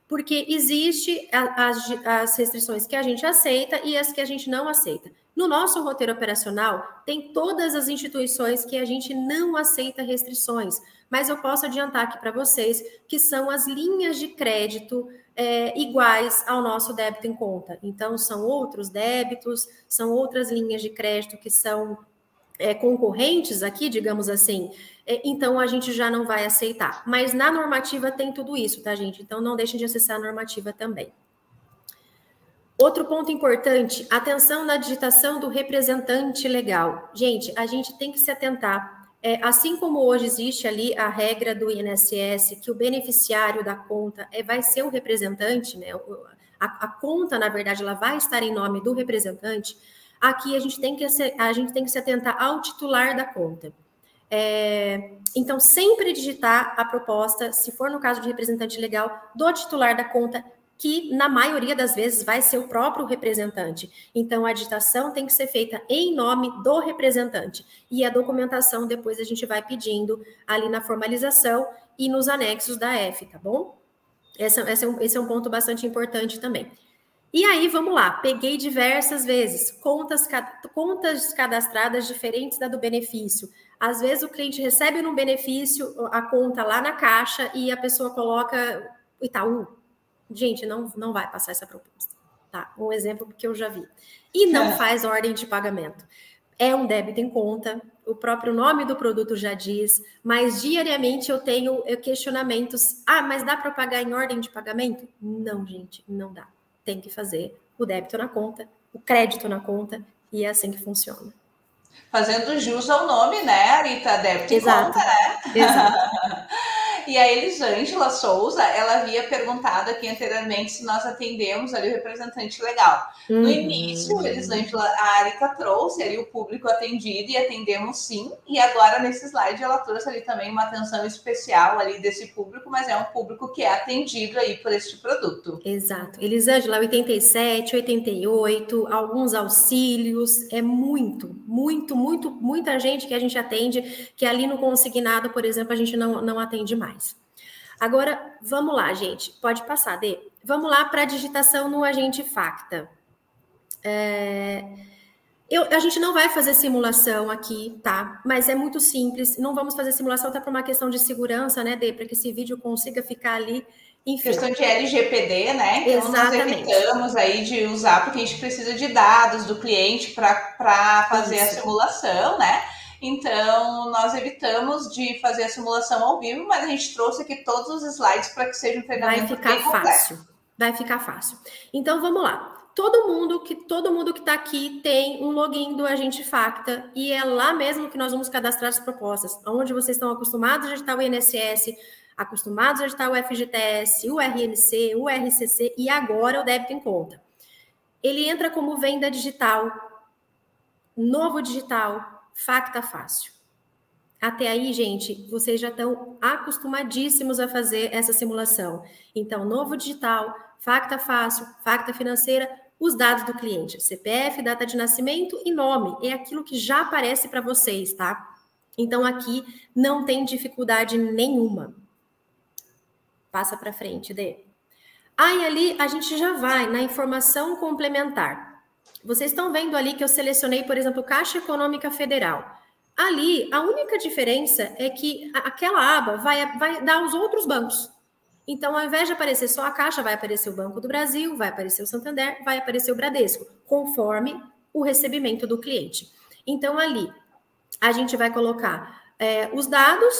[SPEAKER 2] porque existe as, as restrições que a gente aceita e as que a gente não aceita. No nosso roteiro operacional, tem todas as instituições que a gente não aceita restrições, mas eu posso adiantar aqui para vocês que são as linhas de crédito é, iguais ao nosso débito em conta. Então, são outros débitos, são outras linhas de crédito que são é, concorrentes aqui, digamos assim, é, então a gente já não vai aceitar. Mas na normativa tem tudo isso, tá, gente? Então não deixem de acessar a normativa também. Outro ponto importante, atenção na digitação do representante legal. Gente, a gente tem que se atentar. É, assim como hoje existe ali a regra do INSS, que o beneficiário da conta é, vai ser o representante, né? A, a conta, na verdade, ela vai estar em nome do representante Aqui a gente tem que, a gente tem que se atentar ao titular da conta. É, então, sempre digitar a proposta, se for no caso de representante legal, do titular da conta, que na maioria das vezes vai ser o próprio representante. Então, a digitação tem que ser feita em nome do representante. E a documentação depois a gente vai pedindo ali na formalização e nos anexos da F, tá bom? Esse, esse, é, um, esse é um ponto bastante importante também. E aí, vamos lá, peguei diversas vezes contas, contas cadastradas diferentes da do benefício. Às vezes o cliente recebe no benefício a conta lá na caixa e a pessoa coloca Itaú. Gente, não, não vai passar essa proposta. Tá? Um exemplo que eu já vi. E não é. faz ordem de pagamento. É um débito em conta, o próprio nome do produto já diz, mas diariamente eu tenho questionamentos. Ah, mas dá para pagar em ordem de pagamento? Não, gente, não dá tem que fazer o débito na conta, o crédito na conta, e é assim que funciona.
[SPEAKER 1] Fazendo jus ao nome, né, Arita? Débito Exato. conta, né? Exato. E a Elisângela Souza, ela havia perguntado aqui anteriormente se nós atendemos ali o representante legal. Uhum. No início, Elisângela, a Arita trouxe ali o público atendido e atendemos sim. E agora, nesse slide, ela trouxe ali também uma atenção especial ali desse público, mas é um público que é atendido aí por este produto.
[SPEAKER 2] Exato. Elisângela, 87, 88, alguns auxílios, é muito, muito, muito, muita gente que a gente atende, que ali no consignado, por exemplo, a gente não, não atende mais. Agora, vamos lá, gente. Pode passar, Dê. Vamos lá para a digitação no agente Facta. É... Eu, a gente não vai fazer simulação aqui, tá? Mas é muito simples. Não vamos fazer simulação até por uma questão de segurança, né, Dê? Para que esse vídeo consiga ficar ali.
[SPEAKER 1] Enfim. Questão de LGPD, né? Então Exatamente. nós evitamos aí de usar, porque a gente precisa de dados do cliente para fazer Isso. a simulação, né? Então, nós evitamos de fazer a simulação ao vivo, mas a gente trouxe aqui todos os slides para que seja um treinamento
[SPEAKER 2] Vai ficar fácil. Vai ficar fácil. Então, vamos lá. Todo mundo que todo mundo que está aqui tem um login do Agente Facta e é lá mesmo que nós vamos cadastrar as propostas. Onde vocês estão acostumados a está o INSS, acostumados a está o FGTS, o RNC, o RCC e agora o débito em conta. Ele entra como venda digital, novo digital, Facta fácil. Até aí, gente, vocês já estão acostumadíssimos a fazer essa simulação. Então, novo digital, facta fácil, facta financeira, os dados do cliente, CPF, data de nascimento e nome, é aquilo que já aparece para vocês, tá? Então, aqui não tem dificuldade nenhuma. Passa para frente, Dê. Aí, ali, a gente já vai na informação complementar. Vocês estão vendo ali que eu selecionei, por exemplo, Caixa Econômica Federal. Ali, a única diferença é que aquela aba vai, vai dar os outros bancos. Então, ao invés de aparecer só a Caixa, vai aparecer o Banco do Brasil, vai aparecer o Santander, vai aparecer o Bradesco, conforme o recebimento do cliente. Então, ali, a gente vai colocar é, os dados,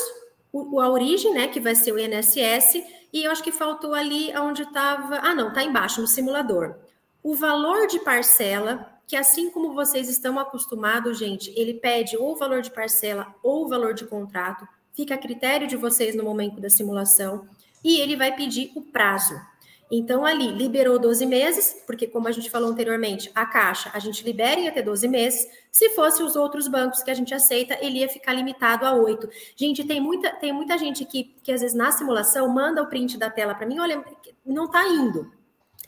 [SPEAKER 2] o, a origem, né, que vai ser o INSS, e eu acho que faltou ali onde estava. Ah, não, está embaixo, no simulador. O valor de parcela, que assim como vocês estão acostumados, gente, ele pede ou o valor de parcela ou valor de contrato, fica a critério de vocês no momento da simulação, e ele vai pedir o prazo. Então, ali, liberou 12 meses, porque, como a gente falou anteriormente, a Caixa, a gente libera ia ter 12 meses. Se fosse os outros bancos que a gente aceita, ele ia ficar limitado a 8. Gente, tem muita, tem muita gente que, que, às vezes, na simulação, manda o print da tela para mim, olha, não está indo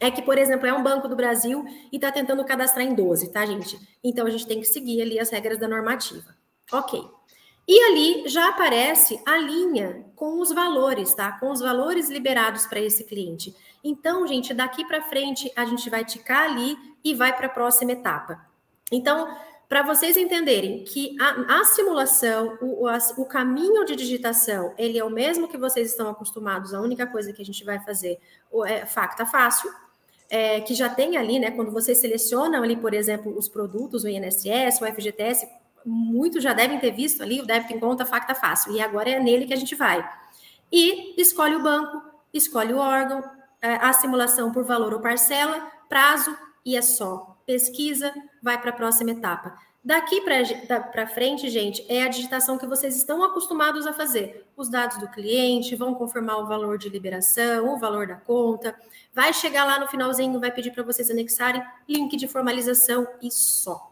[SPEAKER 2] é que, por exemplo, é um banco do Brasil e está tentando cadastrar em 12, tá, gente? Então a gente tem que seguir ali as regras da normativa. Ok. E ali já aparece a linha com os valores, tá? Com os valores liberados para esse cliente. Então, gente, daqui para frente a gente vai ticar ali e vai para a próxima etapa. Então, para vocês entenderem que a, a simulação, o, o, caminho de digitação, ele é o mesmo que vocês estão acostumados, a única coisa que a gente vai fazer é facta fácil, é, que já tem ali, né, quando vocês selecionam ali, por exemplo, os produtos, o INSS, o FGTS, muitos já devem ter visto ali o débito em conta facta fácil, e agora é nele que a gente vai. E escolhe o banco, escolhe o órgão, a simulação por valor ou parcela, prazo, e é só pesquisa, vai para a próxima etapa. Daqui para frente, gente, é a digitação que vocês estão acostumados a fazer. Os dados do cliente, vão confirmar o valor de liberação, o valor da conta. Vai chegar lá no finalzinho, vai pedir para vocês anexarem link de formalização e só.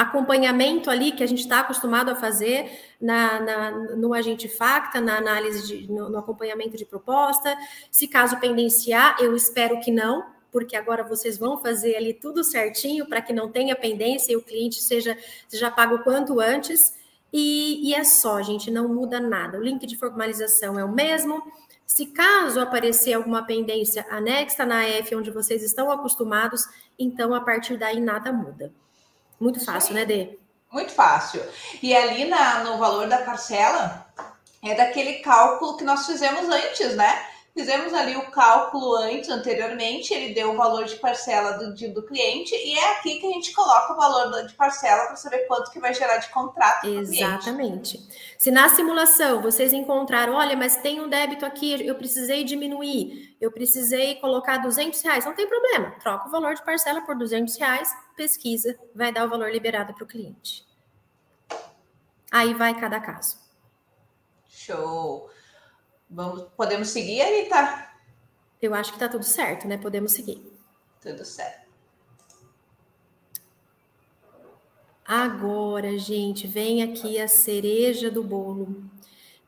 [SPEAKER 2] Acompanhamento ali que a gente está acostumado a fazer na, na, no agente facta, na análise, de, no, no acompanhamento de proposta. Se caso pendenciar, eu espero que não, porque agora vocês vão fazer ali tudo certinho para que não tenha pendência e o cliente seja, seja pago quanto antes. E, e, é só, gente, não muda nada. O link de formalização é o mesmo. Se caso aparecer alguma pendência anexa na F, onde vocês estão acostumados, então a partir daí nada muda. Muito fácil, né, Dê?
[SPEAKER 1] Muito fácil. E ali na, no valor da parcela, é daquele cálculo que nós fizemos antes, né? Fizemos ali o cálculo antes, anteriormente, ele deu o valor de parcela do, de, do cliente, e é aqui que a gente coloca o valor de parcela para saber quanto que vai gerar de contrato.
[SPEAKER 2] Exatamente. Se na simulação vocês encontraram, olha, mas tem um débito aqui, eu precisei diminuir, eu precisei colocar 200 reais, não tem problema, troca o valor de parcela por 200 reais, pesquisa, vai dar o valor liberado para o cliente. Aí vai cada caso.
[SPEAKER 1] Show. Vamos, podemos seguir, Anitta?
[SPEAKER 2] Eu acho que tá tudo certo, né? Podemos seguir.
[SPEAKER 1] Tudo certo.
[SPEAKER 2] Agora, gente, vem aqui a cereja do bolo,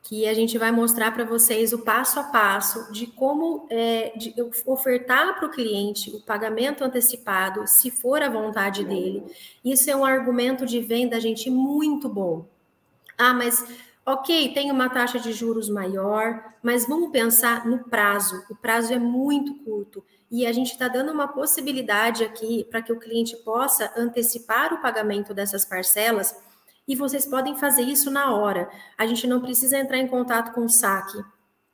[SPEAKER 2] que a gente vai mostrar para vocês o passo a passo de como é, de ofertar para o cliente o pagamento antecipado, se for a vontade dele. Isso é um argumento de venda, gente, muito bom. Ah, mas Ok, tem uma taxa de juros maior, mas vamos pensar no prazo. O prazo é muito curto e a gente está dando uma possibilidade aqui para que o cliente possa antecipar o pagamento dessas parcelas e vocês podem fazer isso na hora. A gente não precisa entrar em contato com o saque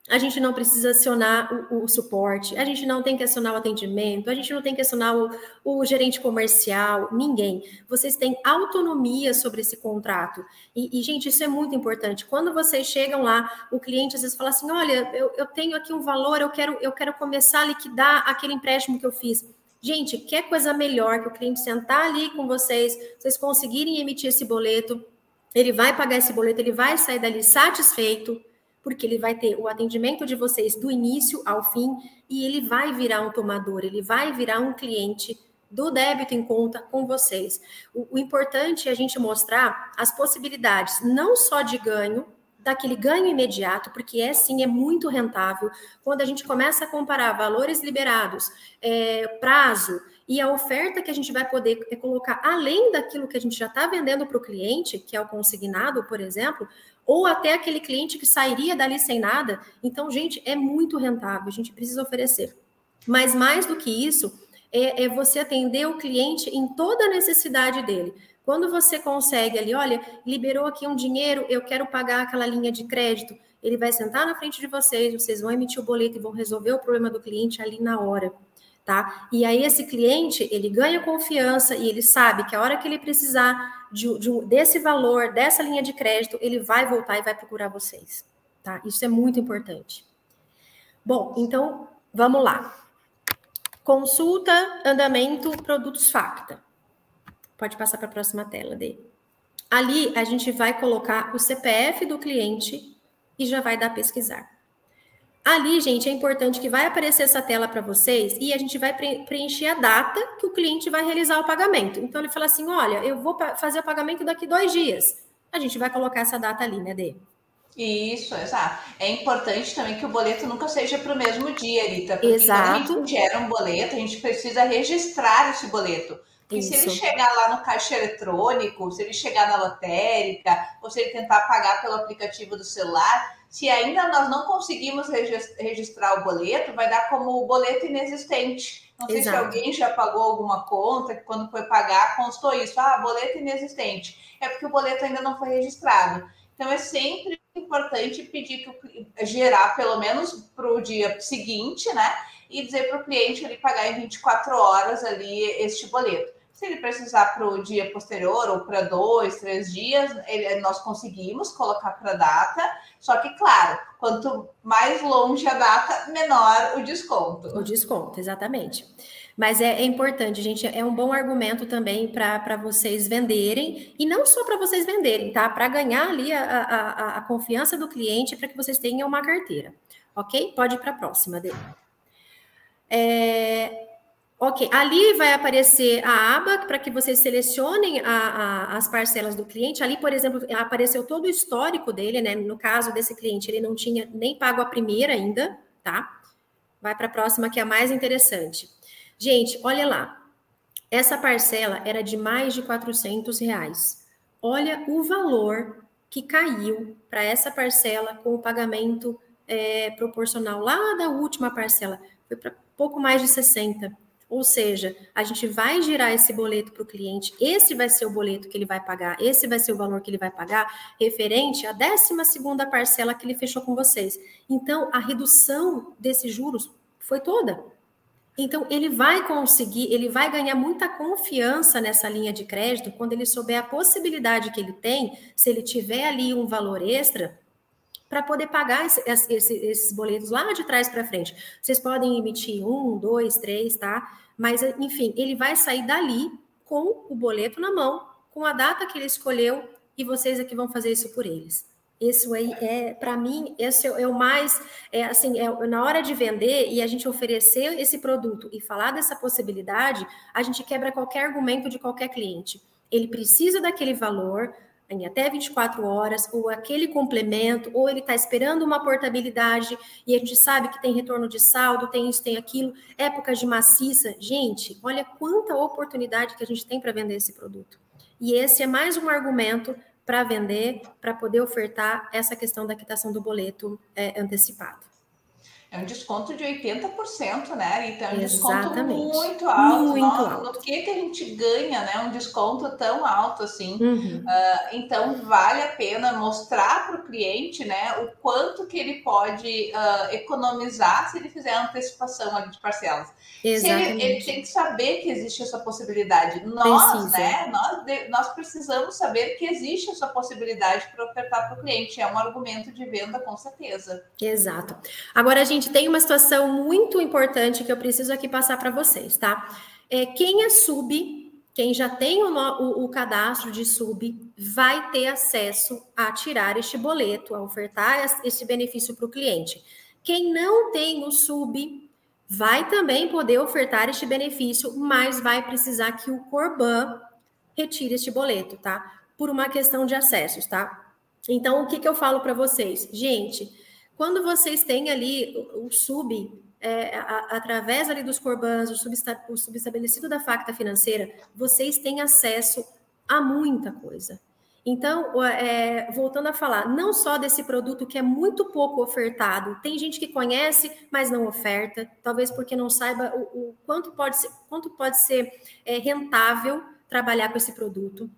[SPEAKER 2] a gente não precisa acionar o, o, suporte, a gente não tem que acionar o atendimento, a gente não tem que acionar o, o, gerente comercial, ninguém. Vocês têm autonomia sobre esse contrato. E, e, gente, isso é muito importante. Quando vocês chegam lá, o cliente às vezes fala assim: olha, eu, eu tenho aqui um valor, eu quero, eu quero começar a liquidar aquele empréstimo que eu fiz. Gente, quer coisa melhor que o cliente sentar ali com vocês, vocês conseguirem emitir esse boleto, ele vai pagar esse boleto, ele vai sair dali satisfeito porque ele vai ter o atendimento de vocês do início ao fim e ele vai virar um tomador, ele vai virar um cliente do débito em conta com vocês. O, o importante é a gente mostrar as possibilidades, não só de ganho, daquele ganho imediato, porque é sim, é muito rentável. Quando a gente começa a comparar valores liberados, é, prazo e a oferta que a gente vai poder é, colocar além daquilo que a gente já está vendendo para o cliente, que é o consignado, por exemplo, ou até aquele cliente que sairia dali sem nada. Então, gente, é muito rentável, a gente precisa oferecer. Mas mais do que isso, é, é você atender o cliente em toda a necessidade dele. Quando você consegue ali, olha, liberou aqui um dinheiro, eu quero pagar aquela linha de crédito, ele vai sentar na frente de vocês, vocês vão emitir o boleto e vão resolver o problema do cliente ali na hora tá? E aí esse cliente, ele ganha confiança e ele sabe que a hora que ele precisar de, de, desse valor, dessa linha de crédito, ele vai voltar e vai procurar vocês, tá? Isso é muito importante. Bom, então, vamos lá. Consulta, andamento, produtos facta. Pode passar para a próxima tela, Dê. Ali, a gente vai colocar o CPF do cliente e já vai dar pesquisar. Ali, gente, é importante que vai aparecer essa tela para vocês e a gente vai preencher a data que o cliente vai realizar o pagamento. Então, ele fala assim: olha, eu vou fazer o pagamento daqui dois dias. A gente vai colocar essa data ali, né, Dê?
[SPEAKER 1] Isso, exato. É importante também que o boleto nunca seja para o mesmo dia, Rita. Porque
[SPEAKER 2] exato.
[SPEAKER 1] quando a gente gera um boleto, a gente precisa registrar esse boleto E se ele chegar lá no caixa eletrônico, se ele chegar na lotérica, ou se ele tentar pagar pelo aplicativo do celular, se ainda nós não conseguimos registrar o boleto, vai dar como boleto inexistente. Não sei Exato. se alguém já pagou alguma conta, que quando foi pagar constou isso. Ah, boleto inexistente. É porque o boleto ainda não foi registrado. Então é sempre importante pedir que o, gerar pelo menos para o dia seguinte, né? E dizer para o cliente ele pagar em 24 horas ali este boleto. Se ele precisar para o dia posterior ou para dois, três dias, ele, nós conseguimos colocar para data. Só que, claro, quanto mais longe a data, menor o desconto.
[SPEAKER 2] O desconto, exatamente. Mas é, é importante, gente, é um bom argumento também para vocês venderem, e não só para vocês venderem, tá? Para ganhar ali a, a, a confiança do cliente para que vocês tenham uma carteira. Ok? Pode ir para a próxima dele. É, Ok, ali vai aparecer a aba para que vocês selecionem a, a, as parcelas do cliente. Ali, por exemplo, apareceu todo o histórico dele, né? No caso desse cliente, ele não tinha nem pago a primeira ainda, tá? Vai para a próxima, que é a mais interessante. Gente, olha lá. Essa parcela era de mais de 400 reais. Olha o valor que caiu para essa parcela com o pagamento é, proporcional lá da última parcela. Foi para pouco mais de 60 ou seja, a gente vai girar esse boleto para o cliente, esse vai ser o boleto que ele vai pagar, esse vai ser o valor que ele vai pagar, referente à 12 parcela que ele fechou com vocês. Então, a redução desses juros foi toda. Então, ele vai conseguir, ele vai ganhar muita confiança nessa linha de crédito quando ele souber a possibilidade que ele tem, se ele tiver ali um valor extra, para poder pagar esse, esse, esses boletos lá de trás para frente. Vocês podem emitir um, dois, três, tá? Mas, enfim, ele vai sair dali com o boleto na mão, com a data que ele escolheu, e vocês aqui vão fazer isso por eles. Isso aí é, para mim, esse é o mais, é assim, é, na hora de vender e a gente oferecer esse produto e falar dessa possibilidade, a gente quebra qualquer argumento de qualquer cliente. Ele precisa daquele valor, em até 24 horas, ou aquele complemento, ou ele está esperando uma portabilidade e a gente sabe que tem retorno de saldo, tem isso, tem aquilo, épocas de maciça. Gente, olha quanta oportunidade que a gente tem para vender esse produto. E esse é mais um argumento para vender, para poder ofertar essa questão da quitação do boleto é, antecipado.
[SPEAKER 1] É um desconto de 80%, né? Então, é um desconto muito alto. Muito Nossa, alto. No que, que a gente ganha, né? Um desconto tão alto assim. Uhum. Uh, então, vale a pena mostrar para o cliente, né? O quanto que ele pode uh, economizar se ele fizer a antecipação ali de parcelas. Exatamente. Ele, ele, tem que saber que existe essa possibilidade. Nós, Precisa. né? Nós, nós precisamos saber que existe essa possibilidade para ofertar para o cliente. É um argumento de venda, com certeza.
[SPEAKER 2] Exato. Agora, a gente gente, tem uma situação muito importante que eu preciso aqui passar para vocês, tá? É, quem é sub, quem já tem o, o, o, cadastro de sub, vai ter acesso a tirar este boleto, a ofertar esse benefício para o cliente. Quem não tem o sub, vai também poder ofertar este benefício, mas vai precisar que o Corban retire este boleto, tá? Por uma questão de acessos, tá? Então, o que, que eu falo para vocês? Gente, quando vocês têm ali o, sub, é, a, através ali dos corbans, o, substa, o subestabelecido da facta financeira, vocês têm acesso a muita coisa. Então, é, voltando a falar, não só desse produto que é muito pouco ofertado, tem gente que conhece, mas não oferta, talvez porque não saiba o, o quanto pode ser, quanto pode ser é, rentável trabalhar com esse produto.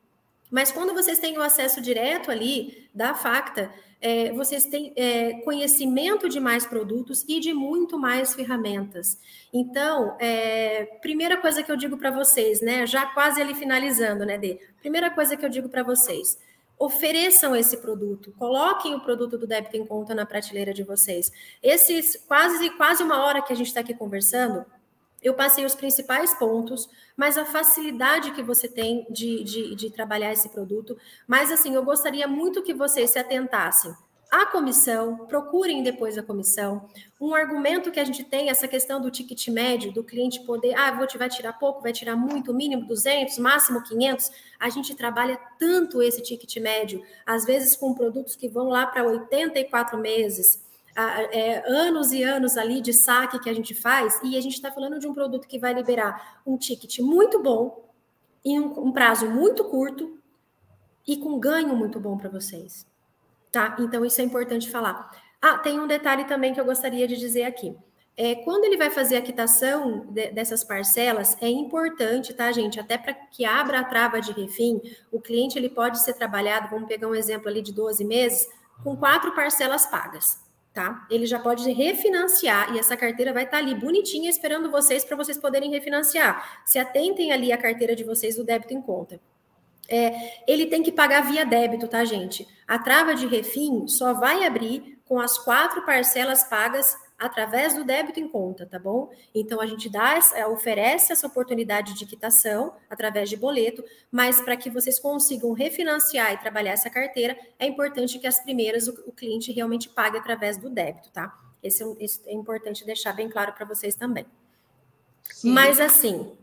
[SPEAKER 2] Mas quando vocês têm o acesso direto ali da Facta, é, vocês têm é, conhecimento de mais produtos e de muito mais ferramentas. Então, é, primeira coisa que eu digo para vocês, né? Já quase ali finalizando, né, Dê? Primeira coisa que eu digo para vocês. Ofereçam esse produto, coloquem o produto do débito em conta na prateleira de vocês. Esses quase quase uma hora que a gente está aqui conversando, eu passei os principais pontos, mas a facilidade que você tem de, de, de, trabalhar esse produto. Mas, assim, eu gostaria muito que vocês se atentassem à comissão, procurem depois a comissão. Um argumento que a gente tem, essa questão do ticket médio, do cliente poder, ah, vou vai tirar pouco, vai tirar muito, mínimo 200, máximo 500. A gente trabalha tanto esse ticket médio, às vezes com produtos que vão lá para 84 meses é, anos e anos ali de saque que a gente faz, e a gente está falando de um produto que vai liberar um ticket muito bom, em um, um prazo muito curto e com ganho muito bom para vocês. Tá? Então, isso é importante falar. Ah, tem um detalhe também que eu gostaria de dizer aqui. É, quando ele vai fazer a quitação de, dessas parcelas, é importante, tá, gente? Até para que abra a trava de refim, o cliente ele pode ser trabalhado, vamos pegar um exemplo ali de 12 meses, com quatro parcelas pagas, tá? Ele já pode refinanciar e essa carteira vai estar tá ali bonitinha esperando vocês para vocês poderem refinanciar. Se atentem ali a carteira de vocês do débito em conta. É, ele tem que pagar via débito, tá, gente? A trava de refim só vai abrir com as quatro parcelas pagas através do débito em conta, tá bom? Então a gente dá, é, oferece essa oportunidade de quitação através de boleto, mas para que vocês consigam refinanciar e trabalhar essa carteira, é importante que as primeiras o, o cliente realmente pague através do débito, tá? Esse, é esse é importante deixar bem claro para vocês também. Sim. Mas assim,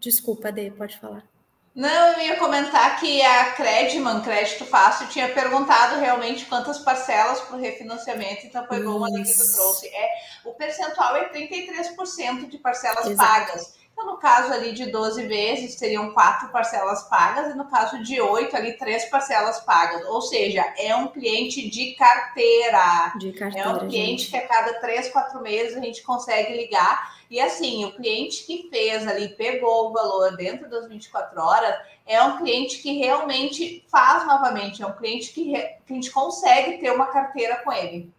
[SPEAKER 2] desculpa, Dê, pode falar.
[SPEAKER 1] Não, eu ia comentar que a Credman, Crédito Fácil, tinha perguntado realmente quantas parcelas para o refinanciamento, então foi bom a tu trouxe. É, o percentual é 33% de parcelas Exato. pagas. Então, no caso ali de 12 vezes, seriam quatro parcelas pagas, e no caso de oito, ali, três parcelas pagas. Ou seja, é um cliente de carteira. De carteira. É um cliente gente. que a cada três, quatro meses a gente consegue ligar. E assim, o cliente que fez ali, pegou o valor dentro das 24 horas, é um cliente que realmente faz novamente, é um cliente que, que a gente consegue ter uma carteira com ele.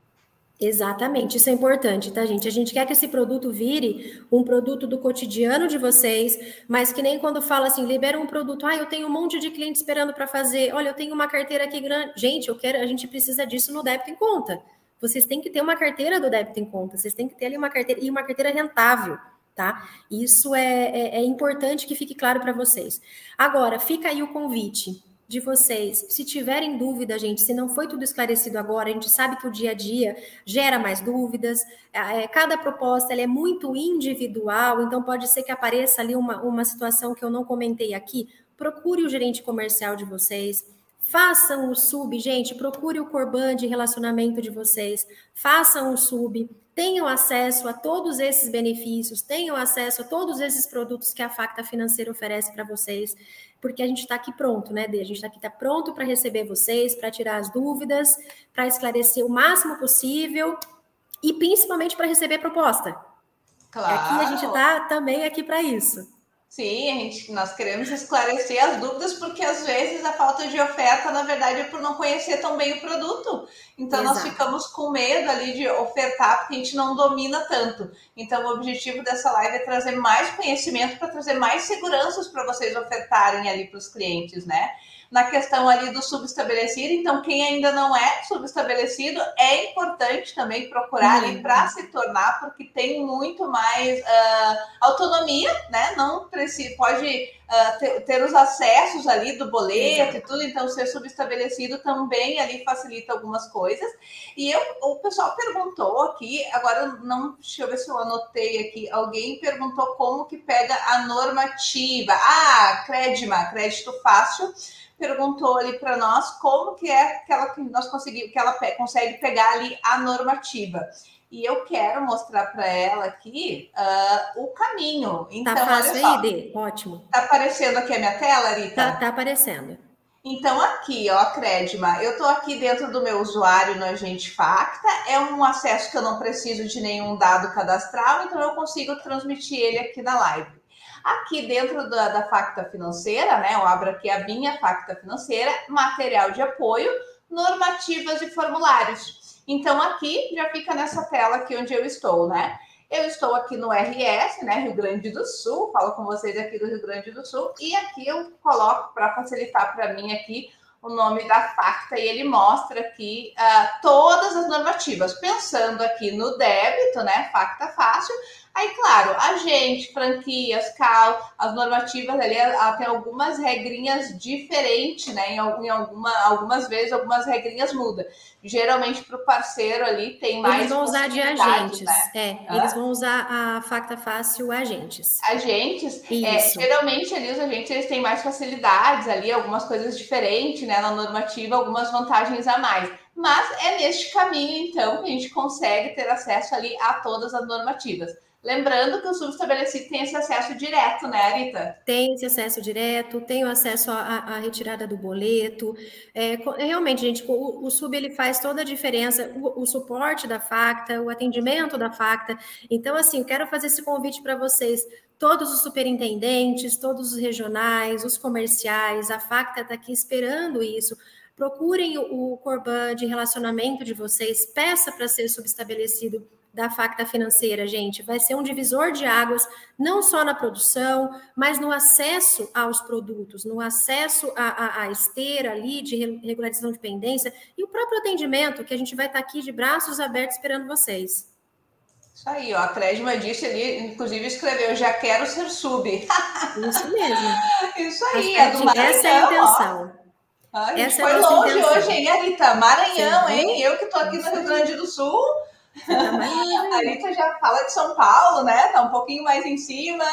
[SPEAKER 2] Exatamente, isso é importante, tá, gente? A gente quer que esse produto vire um produto do cotidiano de vocês, mas que nem quando fala assim, libera um produto, ah, eu tenho um monte de cliente esperando para fazer, olha, eu tenho uma carteira aqui grande. Gente, eu quero, a gente precisa disso no débito em conta. Vocês têm que ter uma carteira do débito em conta, vocês têm que ter ali uma carteira e uma carteira rentável, tá? Isso é, é, é importante que fique claro para vocês. Agora, fica aí o convite de vocês. Se tiverem dúvida, gente, se não foi tudo esclarecido agora, a gente sabe que o dia a dia gera mais dúvidas. É, cada proposta é muito individual, então pode ser que apareça ali uma, uma situação que eu não comentei aqui. Procure o gerente comercial de vocês. Façam o sub, gente, procure o Corban de relacionamento de vocês. Façam o sub, tenham acesso a todos esses benefícios, tenham acesso a todos esses produtos que a Facta Financeira oferece para vocês porque a gente está aqui pronto, né, Dê? A gente está aqui tá pronto para receber vocês, para tirar as dúvidas, para esclarecer o máximo possível e principalmente para receber proposta. Claro. Aqui a gente está também aqui para isso.
[SPEAKER 1] Sim, a gente, nós queremos esclarecer as dúvidas, porque às vezes a falta de oferta, na verdade, é por não conhecer tão bem o produto. Então, Exato. nós ficamos com medo ali de ofertar, porque a gente não domina tanto. Então, o objetivo dessa live é trazer mais conhecimento para trazer mais seguranças para vocês ofertarem ali para os clientes, né? Na questão ali do subestabelecido. Então, quem ainda não é subestabelecido, é importante também procurar uhum. ali para se tornar, porque tem muito mais uh, autonomia, né? Não precisa, pode uh, ter, ter, os acessos ali do boleto e tudo, então ser subestabelecido também ali facilita algumas coisas. E eu, o pessoal perguntou aqui, agora não, deixa eu ver se eu anotei aqui, alguém perguntou como que pega a normativa. Ah, Credma, crédito fácil perguntou ali para nós como que é que ela, que nós conseguimos, que ela pe consegue pegar ali a normativa. E eu quero mostrar para ela aqui uh, o caminho.
[SPEAKER 2] Tá então, tá fácil aí, Dê? Ótimo.
[SPEAKER 1] Tá aparecendo aqui a minha tela, Rita?
[SPEAKER 2] Tá, tá aparecendo.
[SPEAKER 1] Então, aqui, ó, Credma, eu estou aqui dentro do meu usuário no Agente Facta, é um acesso que eu não preciso de nenhum dado cadastral, então eu consigo transmitir ele aqui na live. Aqui dentro da, da Facta Financeira, né? Eu abro aqui a minha Facta Financeira, material de apoio, normativas e formulários. Então, aqui já fica nessa tela aqui onde eu estou, né? Eu estou aqui no RS, né, Rio Grande do Sul, falo com vocês aqui do Rio Grande do Sul, e aqui eu coloco para facilitar para mim aqui o nome da facta e ele mostra aqui uh, todas as normativas, pensando aqui no débito, né, facta fácil, Aí, claro, a gente, franquias, CAL, as normativas ali, ela tem algumas regrinhas diferentes, né? Em, em alguma, algumas vezes, algumas regrinhas mudam. Geralmente, para o parceiro ali, tem mais.
[SPEAKER 2] Eles vão usar de agentes. Né? É, eles vão usar a Facta Fácil agentes.
[SPEAKER 1] Agentes? É, geralmente, ali, os agentes eles têm mais facilidades ali, algumas coisas diferentes, né? Na normativa, algumas vantagens a mais. Mas é neste caminho, então, que a gente consegue ter acesso ali a todas as normativas. Lembrando que o subestabelecido tem esse acesso direto, né, Arita?
[SPEAKER 2] Tem esse acesso direto, tem o acesso à, retirada do boleto. É, realmente, gente, o, o, sub ele faz toda a diferença, o, o, suporte da FACTA, o atendimento da FACTA. Então, assim, quero fazer esse convite para vocês, todos os superintendentes, todos os regionais, os comerciais, a FACTA está aqui esperando isso. Procurem o, o Corban de relacionamento de vocês, peça para ser subestabelecido da facta financeira, gente, vai ser um divisor de águas, não só na produção, mas no acesso aos produtos, no acesso à, à, esteira ali de regularização de pendência e o próprio atendimento, que a gente vai estar aqui de braços abertos esperando vocês.
[SPEAKER 1] Isso aí, ó, a Cresma disse ali, inclusive escreveu, já quero ser sub.
[SPEAKER 2] Isso mesmo.
[SPEAKER 1] Isso aí, a, é do Maranhão,
[SPEAKER 2] Essa é a intenção.
[SPEAKER 1] Ó. a gente Essa foi é longe intenção. hoje, hein, Arita? Maranhão, hein? Eu que tô aqui no Rio Grande do Sul. A Rita já fala de São Paulo, né? Tá um pouquinho mais em cima.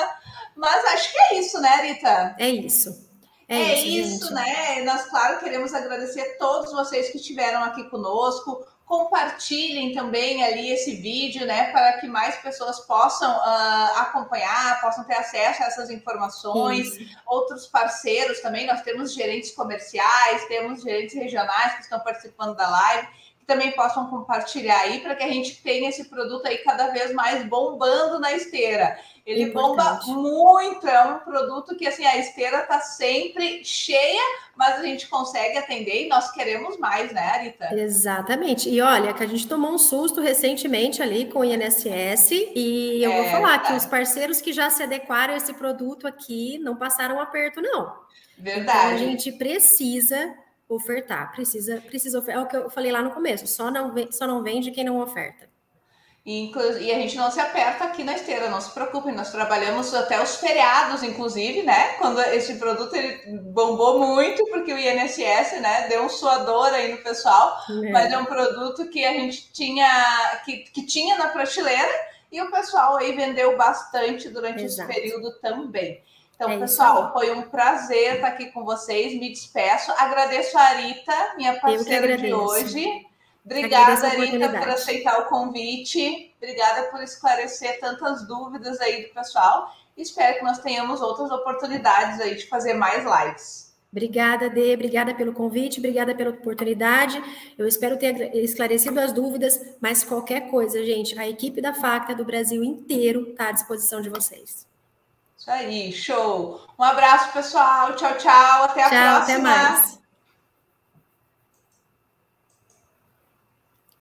[SPEAKER 1] Mas acho que é isso, né, Rita?
[SPEAKER 2] É isso.
[SPEAKER 1] É, é isso, isso né? Nós, claro, queremos agradecer a todos vocês que estiveram aqui conosco. Compartilhem também ali esse vídeo, né, para que mais pessoas possam uh, acompanhar, possam ter acesso a essas informações. Isso. Outros parceiros também, nós temos gerentes comerciais, temos gerentes regionais que estão participando da live também possam compartilhar aí para que a gente tenha esse produto aí cada vez mais bombando na esteira. Ele Importante. bomba muito, é um produto que assim a esteira está sempre cheia, mas a gente consegue atender e nós queremos mais, né, Arita?
[SPEAKER 2] Exatamente. E olha, que a gente tomou um susto recentemente ali com o INSS e eu é, vou falar tá. que os parceiros que já se adequaram a esse produto aqui não passaram aperto, não.
[SPEAKER 1] Verdade.
[SPEAKER 2] Então a gente precisa ofertar, precisa, precisa ofertar. É o que eu falei lá no começo, só não, só não vende quem não oferta.
[SPEAKER 1] E, a gente não se aperta aqui na esteira, não se preocupem, nós trabalhamos até os feriados, inclusive, né? Quando esse produto ele bombou muito, porque o INSS, né, deu um suador aí no pessoal, é. mas é um produto que a gente tinha, que, que tinha na prateleira, e o pessoal aí vendeu bastante durante Exato. esse período também. Então, é pessoal, foi um prazer estar aqui com vocês. Me despeço. Agradeço a Arita, minha parceira de hoje. Obrigada, Arita, por aceitar o convite. Obrigada por esclarecer tantas dúvidas aí do pessoal. Espero que nós tenhamos outras oportunidades aí de fazer mais lives.
[SPEAKER 2] Obrigada, Dê. Obrigada pelo convite, obrigada pela oportunidade. Eu espero ter esclarecido as dúvidas, mas qualquer coisa, gente, a equipe da FACTA do Brasil inteiro está à disposição de vocês.
[SPEAKER 1] Isso aí, show. Um abraço, pessoal. Tchau, tchau. Até a
[SPEAKER 2] tchau,
[SPEAKER 1] próxima.
[SPEAKER 2] Até mais.